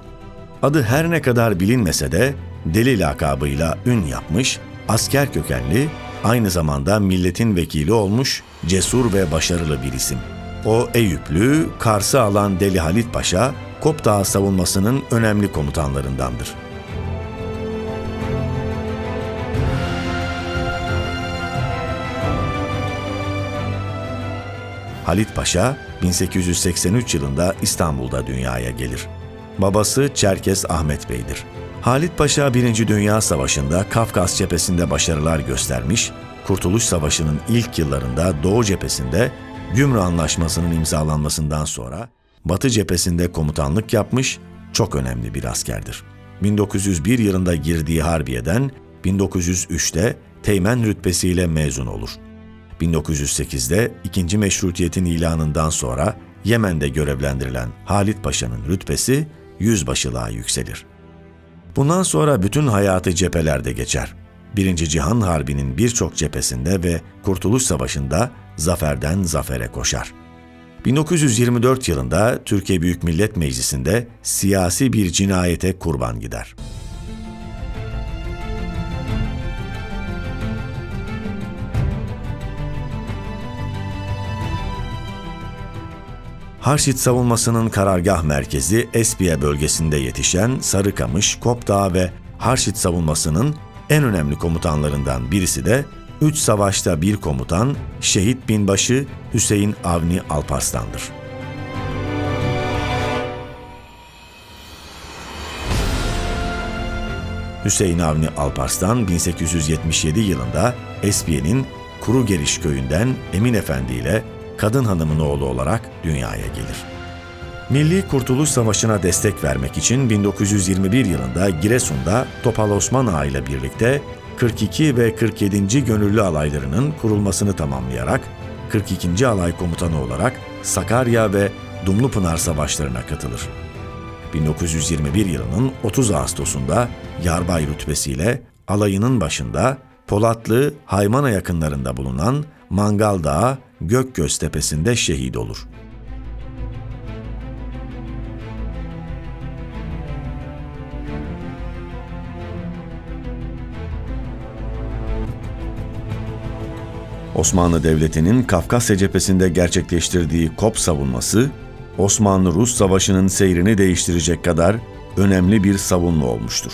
Adı her ne kadar bilinmese de deli lakabıyla ün yapmış, asker kökenli, aynı zamanda milletin vekili olmuş, cesur ve başarılı bir isim. O Eyüplü, Kars'ı alan Deli Halit Paşa, Kop Dağı savunmasının önemli komutanlarındandır. Halit Paşa 1883 yılında İstanbul'da dünyaya gelir. Babası Çerkes Ahmet Bey'dir. Halit Paşa 1. Dünya Savaşı'nda Kafkas cephesinde başarılar göstermiş, Kurtuluş Savaşı'nın ilk yıllarında Doğu cephesinde Gümrü Anlaşması'nın imzalanmasından sonra Batı cephesinde komutanlık yapmış, çok önemli bir askerdir. 1901 yılında girdiği harbiyeden 1903'te teğmen rütbesiyle mezun olur. 1908'de ikinci meşrutiyetin ilanından sonra Yemen'de görevlendirilen Halit Paşa'nın rütbesi yüzbaşılığa yükselir. Bundan sonra bütün hayatı cephelerde geçer. Birinci Cihan Harbi'nin birçok cephesinde ve Kurtuluş Savaşı'nda zaferden zafere koşar. 1924 yılında Türkiye Büyük Millet Meclisi'nde siyasi bir cinayete kurban gider. Harşit savunmasının karargah merkezi Espiye bölgesinde yetişen Sarıkamış, Kopdağ ve Harşit savunmasının en önemli komutanlarından birisi de üç savaşta bir komutan Şehit Binbaşı Hüseyin Avni Alparslan'dır. Hüseyin Avni Alparslan 1877 yılında Espiye'nin Kuru Geriş köyünden Emin Efendi ile kadın hanımın oğlu olarak dünyaya gelir. Milli Kurtuluş Savaşı'na destek vermek için 1921 yılında Giresun'da Topal Osman Ağa ile birlikte 42 ve 47. Gönüllü Alaylarının kurulmasını tamamlayarak 42. Alay Komutanı olarak Sakarya ve Dumlupınar Savaşlarına katılır. 1921 yılının 30 Ağustos'unda Yarbay rütbesiyle alayının başında Polatlı, Haymana yakınlarında bulunan Mangal Dağı Gökgöz Tepesi'nde şehit olur. Osmanlı Devleti'nin Kafkasya cephesinde gerçekleştirdiği Kop savunması, Osmanlı-Rus Savaşı'nın seyrini değiştirecek kadar önemli bir savunma olmuştur.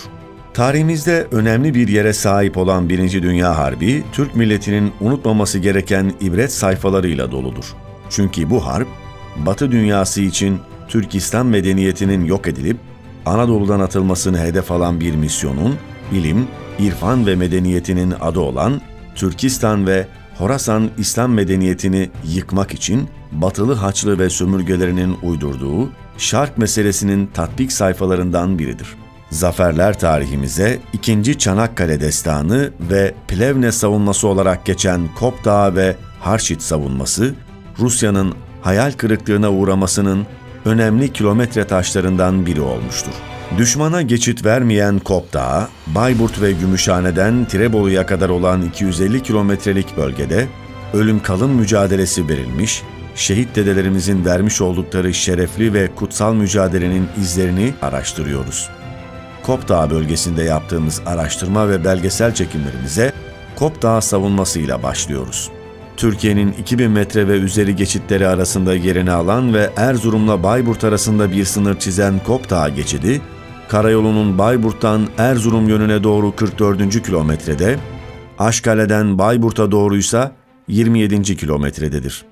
Tarihimizde önemli bir yere sahip olan Birinci Dünya Harbi, Türk milletinin unutmaması gereken ibret sayfalarıyla doludur. Çünkü bu harp, Batı dünyası için Türkistan medeniyetinin yok edilip Anadolu'dan atılmasını hedef alan bir misyonun, ilim, irfan ve medeniyetinin adı olan Türkistan ve Horasan İslam medeniyetini yıkmak için batılı haçlı ve sömürgelerinin uydurduğu şark meselesinin tatbik sayfalarından biridir. Zaferler tarihimize 2. Çanakkale Destanı ve Plevne savunması olarak geçen Kop Dağı ve Harşit savunması, Rusya'nın hayal kırıklığına uğramasının önemli kilometre taşlarından biri olmuştur. Düşmana geçit vermeyen Kop Dağı, Bayburt ve Gümüşhane'den Tirebolu'ya kadar olan 250 kilometrelik bölgede ölüm kalım mücadelesi verilmiş, şehit dedelerimizin vermiş oldukları şerefli ve kutsal mücadelenin izlerini araştırıyoruz. Kopdağ bölgesinde yaptığımız araştırma ve belgesel çekimlerimize Kopdağ savunmasıyla başlıyoruz. Türkiye'nin 2000 metre ve üzeri geçitleri arasında yerini alan ve Erzurum'la Bayburt arasında bir sınır çizen Kopdağ geçidi, karayolunun Bayburt'tan Erzurum yönüne doğru 44. kilometrede, Aşkale'den Bayburt'a doğruysa 27. kilometrededir.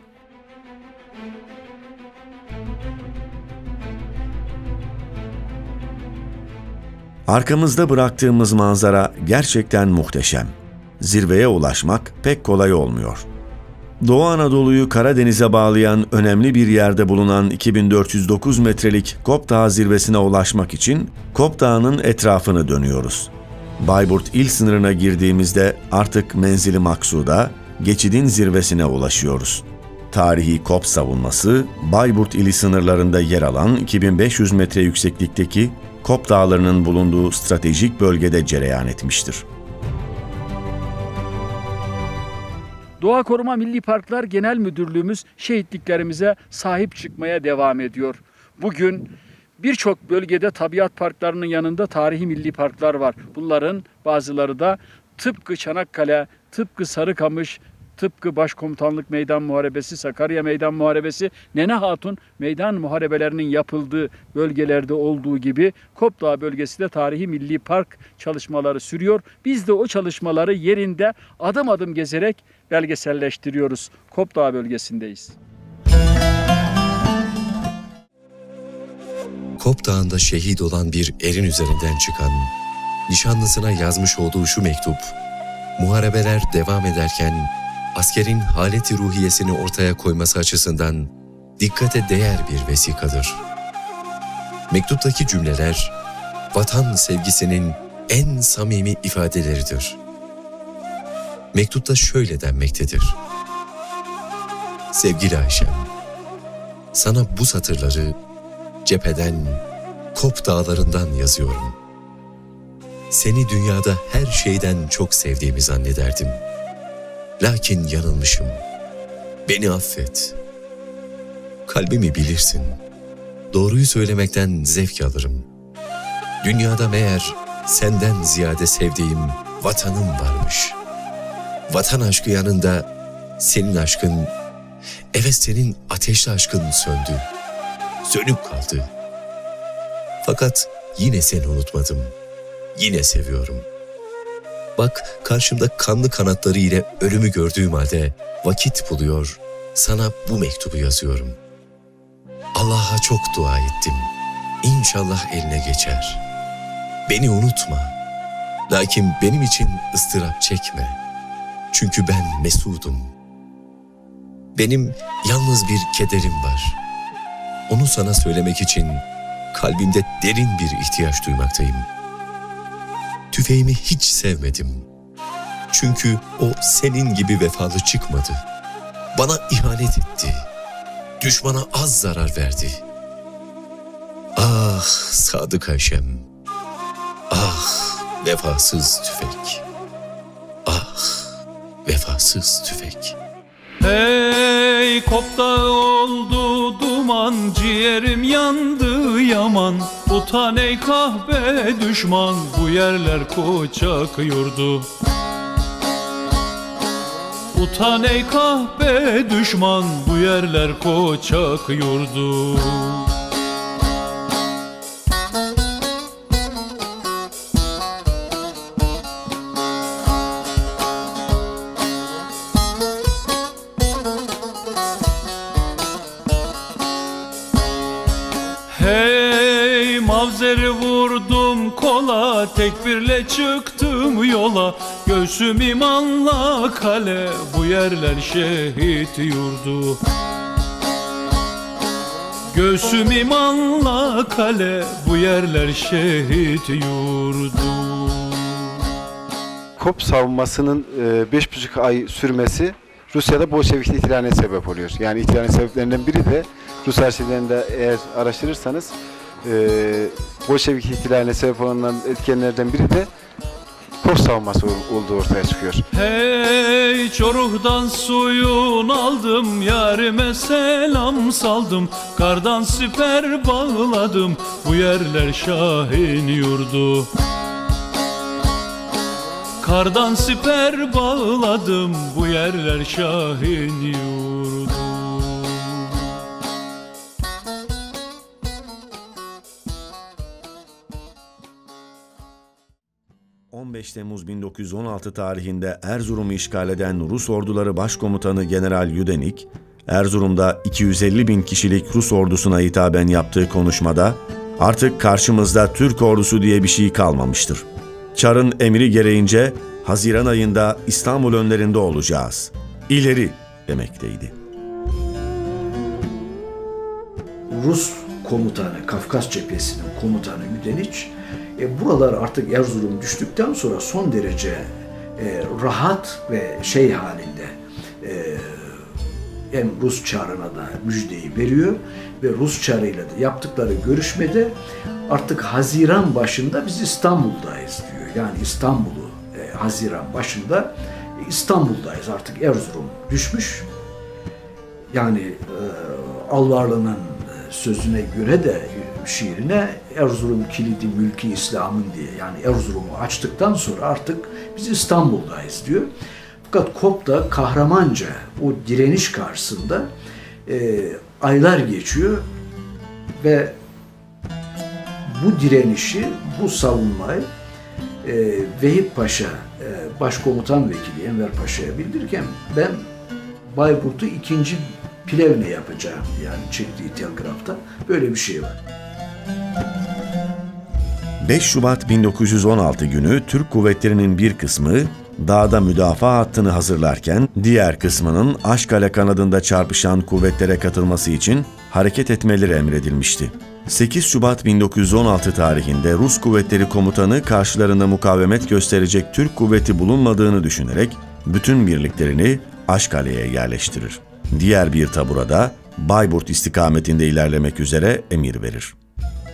Arkamızda bıraktığımız manzara gerçekten muhteşem. Zirveye ulaşmak pek kolay olmuyor. Doğu Anadolu'yu Karadeniz'e bağlayan önemli bir yerde bulunan 2409 metrelik Kop Dağı zirvesine ulaşmak için Kop Dağı'nın etrafını dönüyoruz. Bayburt il sınırına girdiğimizde artık menzili maksuda, geçidin zirvesine ulaşıyoruz. Tarihi Kop savunması, Bayburt ili sınırlarında yer alan 2500 metre yükseklikteki Kop Dağları'nın bulunduğu stratejik bölgede cereyan etmiştir. Doğa Koruma Milli Parklar Genel Müdürlüğümüz şehitliklerimize sahip çıkmaya devam ediyor. Bugün birçok bölgede tabiat parklarının yanında tarihi milli parklar var. Bunların bazıları da tıpkı Çanakkale, tıpkı Sarıkamış, tıpkı Başkomutanlık Meydan Muharebesi, Sakarya Meydan Muharebesi, Nene Hatun meydan muharebelerinin yapıldığı bölgelerde olduğu gibi Kopdağ bölgesi de tarihi milli park çalışmaları sürüyor. Biz de o çalışmaları yerinde adım adım gezerek belgeselleştiriyoruz. Kopdağ bölgesindeyiz. Kop şehit olan bir erin üzerinden çıkan, nişanlısına yazmış olduğu şu mektup, muharebeler devam ederken askerin haleti ruhiyesini ortaya koyması açısından dikkate değer bir vesikadır. Mektuptaki cümleler, vatan sevgisinin en samimi ifadeleridir. Mektupta şöyle denmektedir. Sevgili Ayşem, sana bu satırları cepheden, Kop dağlarından yazıyorum. Seni dünyada her şeyden çok sevdiğimi zannederdim. Lakin yanılmışım. Beni affet. Kalbimi bilirsin. Doğruyu söylemekten zevk alırım. Dünyada meğer senden ziyade sevdiğim vatanım varmış. Vatan aşkı yanında senin aşkın, evet senin ateşli aşkın söndü. Sönük kaldı. Fakat yine seni unutmadım. Yine seviyorum. Bak karşımda kanlı kanatları ile ölümü gördüğüm halde vakit buluyor. Sana bu mektubu yazıyorum. Allah'a çok dua ettim. İnşallah eline geçer. Beni unutma. Lakin benim için ıstırap çekme. Çünkü ben mesudum. Benim yalnız bir kederim var. Onu sana söylemek için kalbimde derin bir ihtiyaç duymaktayım. Tüfeğimi hiç sevmedim. Çünkü o senin gibi vefalı çıkmadı. Bana ihanet etti. Düşmana az zarar verdi. Ah Sadık Ayşem. Ah vefasız tüfek. Ah vefasız tüfek. Hey kopta oldu duman ciğerim yandı yaman. Utan ey kahve düşman. Bu yerler koçak yurdu. Utan ey kahve düşman. Bu yerler koçak yurdu çıktım yola. Göğsüm imanla kale Bu yerler şehit yurdu. Göğsüm imanla kale Bu yerler şehit yurdu. Kop savunmasının e, beş buçuk ay sürmesi Rusya'da Bolşevik ihtilaline sebep oluyor. Yani ihtilalin sebeplerinden biri de Rus arşivlerinde eğer araştırırsanız e, Bolşevik ihtilaline sebep olan etkenlerden biri de çok savunması olduğu ortaya çıkıyor. Hey çoruhdan suyun aldım Yarime selam saldım. Kardan siper bağladım Bu yerler Şahin yurdu. Kardan siper bağladım Bu yerler Şahin yurdu 15 Temmuz 1916 tarihinde Erzurum'u işgal eden Rus orduları başkomutanı General Yudenik, Erzurum'da 250 bin kişilik Rus ordusuna hitaben yaptığı konuşmada artık karşımızda Türk ordusu diye bir şey kalmamıştır. Çar'ın emri gereğince Haziran ayında İstanbul önlerinde olacağız. İleri demekteydi. Rus komutanı, Kafkas cephesinin komutanı Yüdeniç, e, buralar artık Erzurum düştükten sonra son derece e, rahat ve şey halinde e, hem Rus çarına da müjdeyi veriyor ve Rus çarıyla da yaptıkları görüşmede artık Haziran başında biz İstanbul'dayız diyor. Yani İstanbul'u e, Haziran başında e, İstanbul'dayız artık Erzurum düşmüş. Yani e, Alvarlı'nın sözüne göre de şiirine Erzurum kilidi mülki İslam'ın diye yani Erzurum'u açtıktan sonra artık biz İstanbul'dayız diyor. Fakat Kop'ta kahramanca o direniş karşısında e, aylar geçiyor ve bu direnişi, bu savunmayı e, Vehip Paşa e, başkomutan vekili Enver Paşa'ya bildirirken ben Bayburt'u ikinci Plevne yapacağım yani çektiği telgrafta böyle bir şey var. 5 Şubat 1916 günü Türk kuvvetlerinin bir kısmı dağda müdafaa hattını hazırlarken diğer kısmının Aşkale kanadında çarpışan kuvvetlere katılması için hareket etmeleri emredilmişti. 8 Şubat 1916 tarihinde Rus kuvvetleri komutanı karşılarında mukavemet gösterecek Türk kuvveti bulunmadığını düşünerek bütün birliklerini Aşkale'ye yerleştirir. Diğer bir tabura da Bayburt istikametinde ilerlemek üzere emir verir.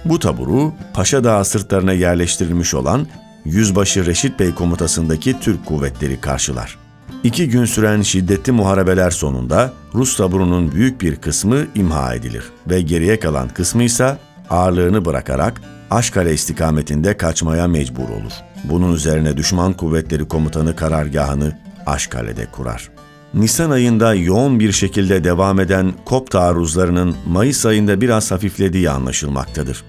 Bu taburu Paşa Dağı sırtlarına yerleştirilmiş olan Yüzbaşı Reşit Bey komutasındaki Türk kuvvetleri karşılar. İki gün süren şiddetli muharebeler sonunda Rus taburunun büyük bir kısmı imha edilir ve geriye kalan kısmı ise ağırlığını bırakarak Aşkale istikametinde kaçmaya mecbur olur. Bunun üzerine düşman kuvvetleri komutanı karargahını Aşkale'de kurar. Nisan ayında yoğun bir şekilde devam eden KOP taarruzlarının Mayıs ayında biraz hafiflediği anlaşılmaktadır.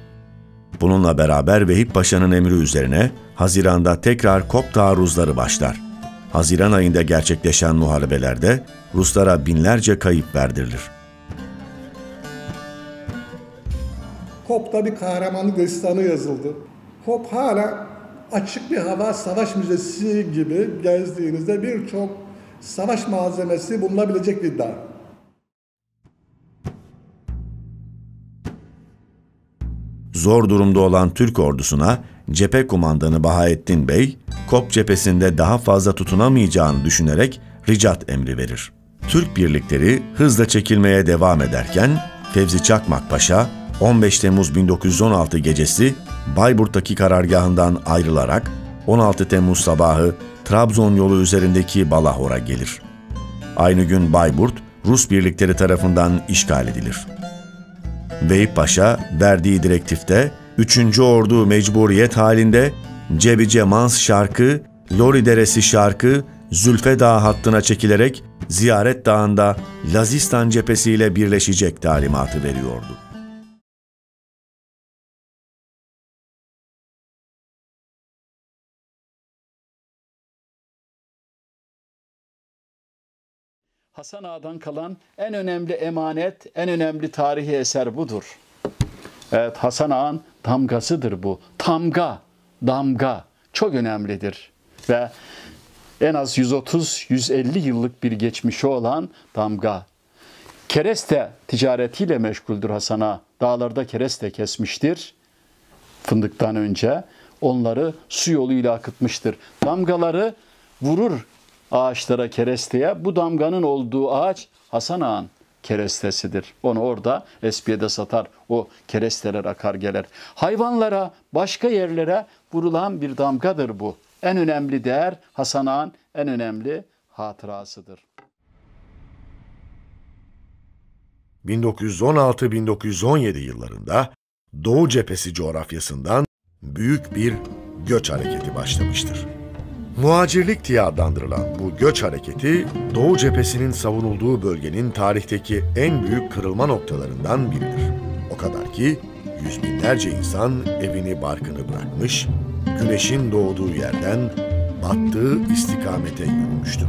Bununla beraber Vehip Paşa'nın emri üzerine Haziran'da tekrar KOP taarruzları başlar. Haziran ayında gerçekleşen muharebelerde Ruslara binlerce kayıp verdirilir. KOP'ta bir kahramanlık destanı yazıldı. KOP hala açık bir hava savaş müzesi gibi gezdiğinizde birçok savaş malzemesi bulunabilecek bir dağ. Zor durumda olan Türk ordusuna cephe kumandanı Bahaettin Bey, Kop cephesinde daha fazla tutunamayacağını düşünerek ricat emri verir. Türk birlikleri hızla çekilmeye devam ederken Fevzi Çakmak Paşa 15 Temmuz 1916 gecesi Bayburt'taki karargahından ayrılarak 16 Temmuz sabahı Trabzon yolu üzerindeki Balahor'a gelir. Aynı gün Bayburt, Rus birlikleri tarafından işgal edilir. Veyip Paşa verdiği direktifte 3. Ordu mecburiyet halinde Cebice Mans şarkı, Lori Deresi şarkı, Zülfe Dağı hattına çekilerek Ziyaret Dağı'nda Lazistan cephesiyle birleşecek talimatı veriyordu. Hasan Ağa'dan kalan en önemli emanet, en önemli tarihi eser budur. Evet Hasan Ağa'nın damgasıdır bu. Tamga, damga çok önemlidir. Ve en az 130-150 yıllık bir geçmişi olan damga. Kereste ticaretiyle meşguldür Hasan Ağa. Dağlarda kereste kesmiştir fındıktan önce. Onları su yoluyla akıtmıştır. Damgaları vurur ağaçlara, keresteye. Bu damganın olduğu ağaç Hasan Ağa'nın kerestesidir. Onu orada Espiye'de satar. O keresteler akar gelir. Hayvanlara, başka yerlere vurulan bir damgadır bu. en önemli değer Hasan Ağa'nın en önemli hatırasıdır. 1916-1917 yıllarında Doğu cephesi coğrafyasından büyük bir göç hareketi başlamıştır. Muhacirlik diye adlandırılan bu göç hareketi, Doğu cephesinin savunulduğu bölgenin tarihteki en büyük kırılma noktalarından biridir. O kadar ki yüz binlerce insan evini barkını bırakmış, güneşin doğduğu yerden battığı istikamete yürümüştür.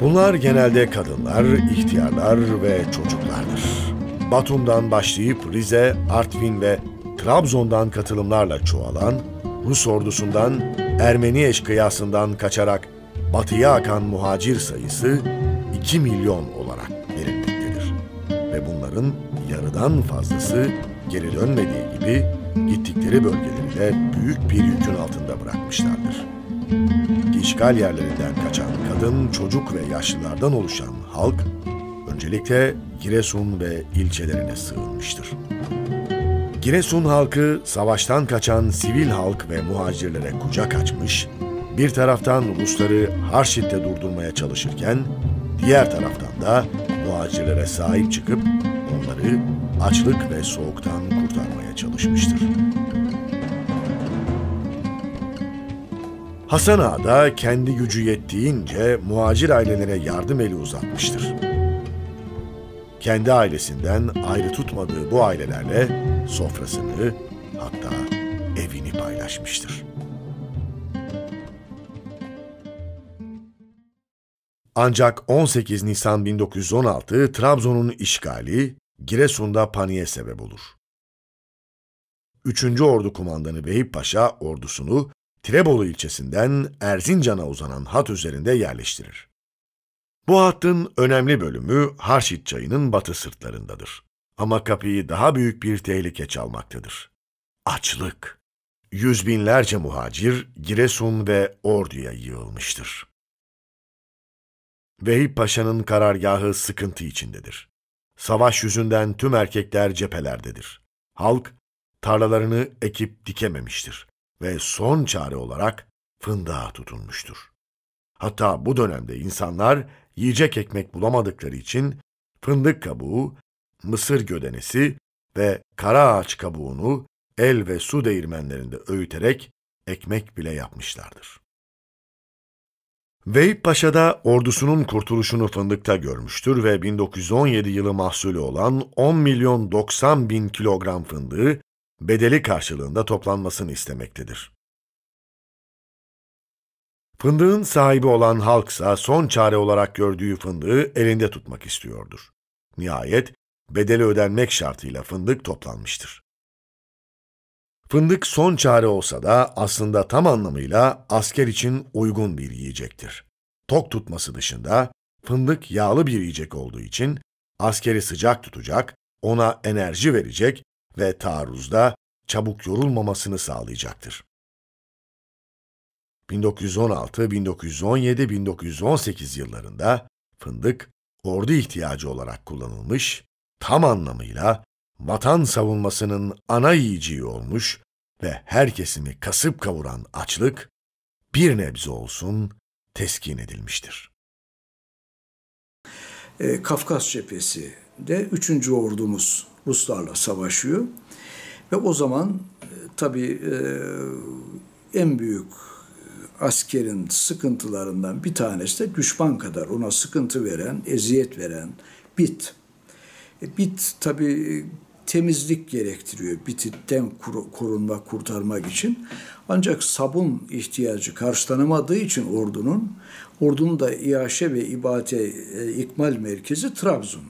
Bunlar genelde kadınlar, ihtiyarlar ve çocuklardır. Batum'dan başlayıp Rize, Artvin ve Trabzon'dan katılımlarla çoğalan, Rus ordusundan Ermeni eşkıyasından kaçarak batıya akan muhacir sayısı 2 milyon olarak verilmektedir. Ve bunların yarıdan fazlası geri dönmediği gibi gittikleri bölgeleri de büyük bir yükün altında bırakmışlardır. İşgal yerlerinden kaçan kadın, çocuk ve yaşlılardan oluşan halk, öncelikle Giresun ve ilçelerine sığınmıştır. Giresun halkı savaştan kaçan sivil halk ve muhacirlere kucak açmış, bir taraftan Rusları Harşit'te durdurmaya çalışırken, diğer taraftan da muhacirlere sahip çıkıp onları açlık ve soğuktan kurtarmaya çalışmıştır. Hasan Ağa da kendi gücü yettiğince muhacir ailelere yardım eli uzatmıştır. Kendi ailesinden ayrı tutmadığı bu ailelerle sofrasını hatta evini paylaşmıştır. Ancak 18 Nisan 1916 Trabzon'un işgali Giresun'da paniğe sebep olur. 3. Ordu Kumandanı Vehip Paşa ordusunu Tirebolu ilçesinden Erzincan'a uzanan hat üzerinde yerleştirir. Bu hattın önemli bölümü Harşit Çayı'nın batı sırtlarındadır. Ama kapıyı daha büyük bir tehlike çalmaktadır. Açlık. Yüz binlerce muhacir Giresun ve Ordu'ya yığılmıştır. Vehip Paşa'nın karargahı sıkıntı içindedir. Savaş yüzünden tüm erkekler cephelerdedir. Halk tarlalarını ekip dikememiştir ve son çare olarak fındığa tutunmuştur. Hatta bu dönemde insanlar yiyecek ekmek bulamadıkları için fındık kabuğu, mısır gödenesi ve kara ağaç kabuğunu el ve su değirmenlerinde öğüterek ekmek bile yapmışlardır. Veyip Paşa da ordusunun kurtuluşunu fındıkta görmüştür ve 1917 yılı mahsulü olan 10 milyon 90 bin kilogram fındığı bedeli karşılığında toplanmasını istemektedir. Fındığın sahibi olan halksa son çare olarak gördüğü fındığı elinde tutmak istiyordur. Nihayet bedeli ödenmek şartıyla fındık toplanmıştır. Fındık son çare olsa da aslında tam anlamıyla asker için uygun bir yiyecektir. Tok tutması dışında fındık yağlı bir yiyecek olduğu için askeri sıcak tutacak, ona enerji verecek ve taarruzda çabuk yorulmamasını sağlayacaktır. 1916, 1917, 1918 yıllarında fındık ordu ihtiyacı olarak kullanılmış, tam anlamıyla vatan savunmasının ana yiyeceği olmuş ve her kesimi kasıp kavuran açlık bir nebze olsun teskin edilmiştir. E, Kafkas cephesi de 3. ordumuz Ruslarla savaşıyor. Ve o zaman e, tabii e, en büyük askerin sıkıntılarından bir tanesi de düşman kadar ona sıkıntı veren, eziyet veren bit. E, bit tabii temizlik gerektiriyor bititten korunmak, kurtarmak için. Ancak sabun ihtiyacı karşılanamadığı için ordunun, ordunun da iaşe ve ibate e, ikmal merkezi Trabzon.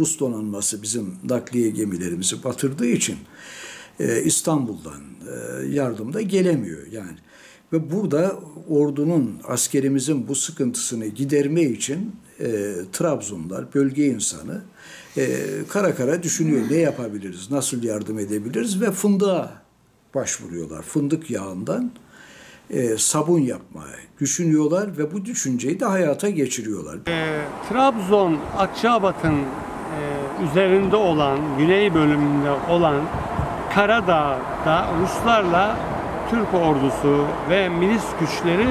Rus donanması bizim nakliye gemilerimizi batırdığı için e, İstanbul'dan e, yardım da gelemiyor yani. Ve burada ordunun, askerimizin bu sıkıntısını giderme için e, Trabzonlar, bölge insanı e, kara kara düşünüyor ne yapabiliriz, nasıl yardım edebiliriz ve fındığa başvuruyorlar. Fındık yağından e, sabun yapmayı düşünüyorlar ve bu düşünceyi de hayata geçiriyorlar. E, Trabzon, Akçabat'ın e, üzerinde olan, güney bölümünde olan Karadağ'da Ruslarla Türk ordusu ve milis güçleri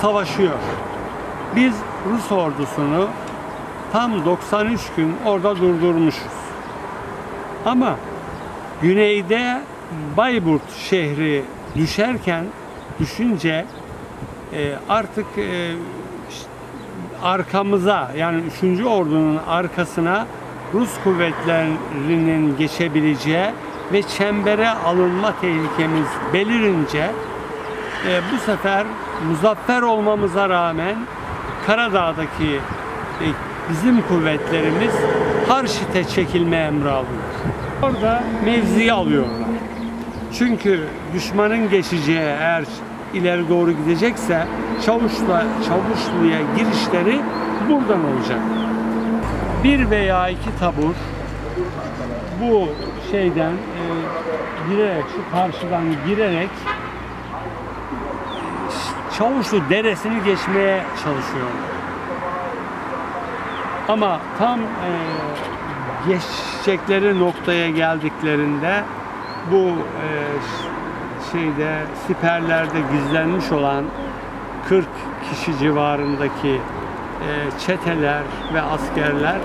savaşıyor. Biz Rus ordusunu tam 93 gün orada durdurmuşuz. Ama güneyde Bayburt şehri düşerken düşünce e, artık e, arkamıza yani 3. ordunun arkasına Rus kuvvetlerinin geçebileceği ve çembere alınma tehlikemiz belirince e, bu sefer muzaffer olmamıza rağmen Karadağ'daki e, bizim kuvvetlerimiz Harşit'e çekilme emri alıyor. Orada mevziyi alıyorlar. Çünkü düşmanın geçeceği eğer ileri doğru gidecekse Çavuşla, Çavuşlu'ya girişleri buradan olacak. Bir veya iki tabur bu şeyden e, girerek, şu karşıdan girerek Çavuşlu deresini geçmeye çalışıyorlar. Ama tam e, geçecekleri noktaya geldiklerinde bu e, şeyde siperlerde gizlenmiş olan 40 kişi civarındaki e, çeteler ve askerler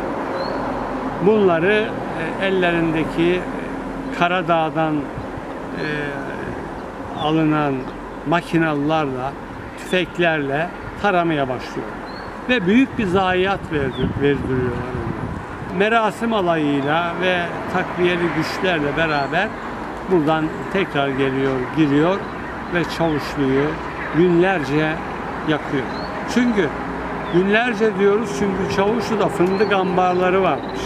bunları e, ellerindeki Karadağ'dan e, alınan makinalılarla, tüfeklerle taramaya başlıyor. Ve büyük bir zayiat verdiriyorlar ona. Merasim alayıyla ve takviyeli güçlerle beraber buradan tekrar geliyor, giriyor ve Çavuşlu'yu günlerce yakıyor. Çünkü günlerce diyoruz çünkü Çavuşlu'da fındık ambarları varmış.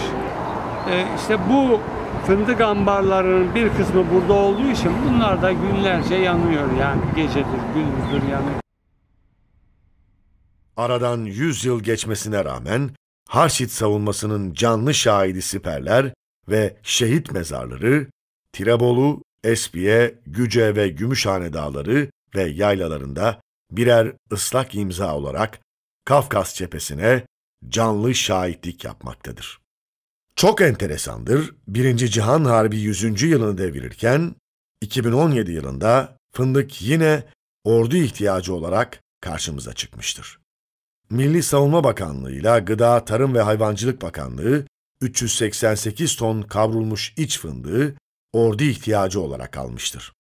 E işte bu fındık ambarlarının bir kısmı burada olduğu için bunlar da günlerce yanıyor yani gecedir, gündüzdür yanıyor. Aradan 100 yıl geçmesine rağmen Harşit savunmasının canlı şahidi siperler ve şehit mezarları Tirebolu, Espiye, Güce ve Gümüşhane dağları ve yaylalarında birer ıslak imza olarak Kafkas cephesine canlı şahitlik yapmaktadır. Çok enteresandır, 1. Cihan Harbi 100. yılını devirirken 2017 yılında fındık yine ordu ihtiyacı olarak karşımıza çıkmıştır. Milli Savunma Bakanlığı ile Gıda, Tarım ve Hayvancılık Bakanlığı 388 ton kavrulmuş iç fındığı ordu ihtiyacı olarak almıştır.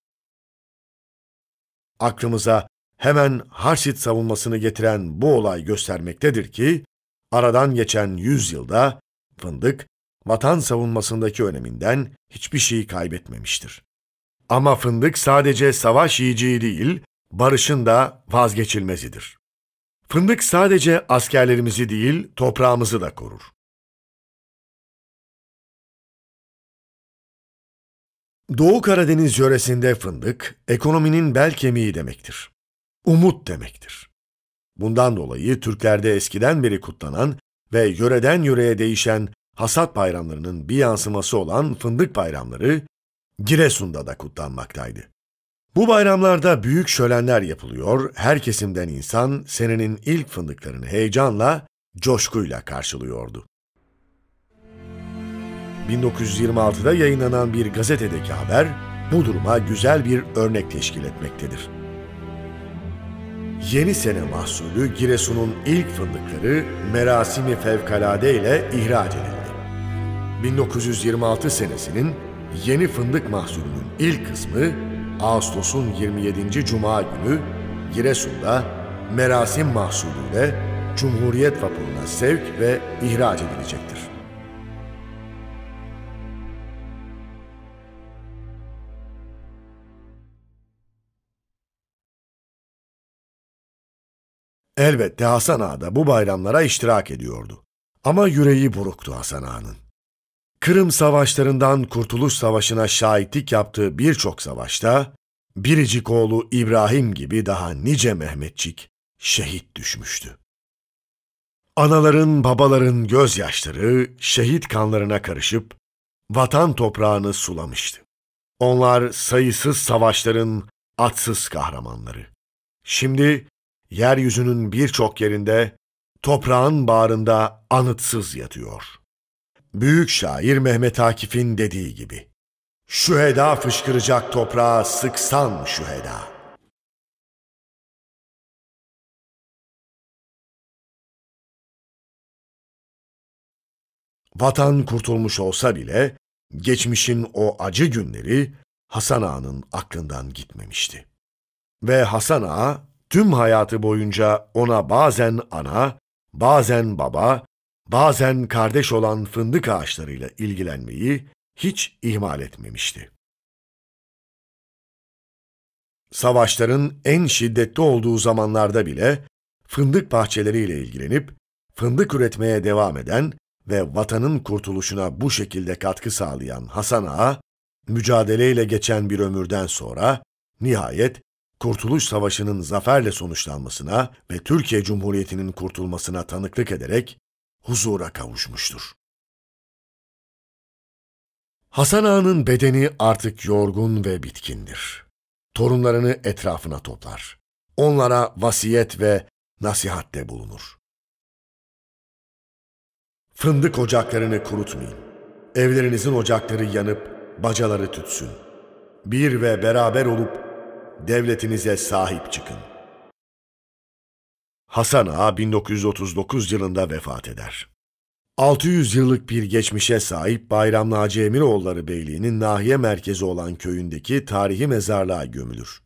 Aklımıza hemen Harşit savunmasını getiren bu olay göstermektedir ki, aradan geçen 100 yılda fındık, vatan savunmasındaki öneminden hiçbir şey kaybetmemiştir. Ama fındık sadece savaş yiyeceği değil, barışın da vazgeçilmezidir. Fındık sadece askerlerimizi değil, toprağımızı da korur. Doğu Karadeniz yöresinde fındık, ekonominin bel kemiği demektir. Umut demektir. Bundan dolayı Türklerde eskiden beri kutlanan ve yöreden yöreye değişen hasat bayramlarının bir yansıması olan fındık bayramları, Giresun'da da kutlanmaktaydı. Bu bayramlarda büyük şölenler yapılıyor, her kesimden insan senenin ilk fındıklarını heyecanla, coşkuyla karşılıyordu. 1926'da yayınlanan bir gazetedeki haber, bu duruma güzel bir örnek teşkil etmektedir. Yeni sene mahsulü Giresun'un ilk fındıkları merasimi fevkalade ile ihraç edildi. 1926 senesinin yeni fındık mahsulünün ilk kısmı Ağustos'un 27. Cuma günü Giresun'da merasim mahsulüyle Cumhuriyet vapuruna sevk ve ihraç edilecektir. Elbette Hasan Ağa da bu bayramlara iştirak ediyordu. Ama yüreği buruktu Hasan Ağa'nın. Kırım savaşlarından Kurtuluş Savaşı'na şahitlik yaptığı birçok savaşta, biricik oğlu İbrahim gibi daha nice Mehmetçik şehit düşmüştü. Anaların, babaların gözyaşları şehit kanlarına karışıp vatan toprağını sulamıştı. Onlar sayısız savaşların atsız kahramanları. Şimdi yeryüzünün birçok yerinde toprağın bağrında anıtsız yatıyor. Büyük şair Mehmet Akif'in dediği gibi, Şüheda fışkıracak toprağa sıksan şüheda. Vatan kurtulmuş olsa bile geçmişin o acı günleri Hasan Ağa'nın aklından gitmemişti. Ve Hasan Ağa tüm hayatı boyunca ona bazen ana, bazen baba, bazen kardeş olan fındık ağaçlarıyla ilgilenmeyi hiç ihmal etmemişti. Savaşların en şiddetli olduğu zamanlarda bile fındık bahçeleriyle ilgilenip fındık üretmeye devam eden ve vatanın kurtuluşuna bu şekilde katkı sağlayan Hasan Ağa, mücadeleyle geçen bir ömürden sonra nihayet Kurtuluş Savaşı'nın zaferle sonuçlanmasına ve Türkiye Cumhuriyeti'nin kurtulmasına tanıklık ederek huzura kavuşmuştur. Hasan Ağa'nın bedeni artık yorgun ve bitkindir. Torunlarını etrafına toplar. Onlara vasiyet ve nasihatte bulunur. Fındık ocaklarını kurutmayın. Evlerinizin ocakları yanıp bacaları tütsün. Bir ve beraber olup devletinize sahip çıkın. Hasan Ağa 1939 yılında vefat eder. 600 yıllık bir geçmişe sahip Bayram Naci Emiroğulları Beyliği'nin nahiye merkezi olan köyündeki tarihi mezarlığa gömülür.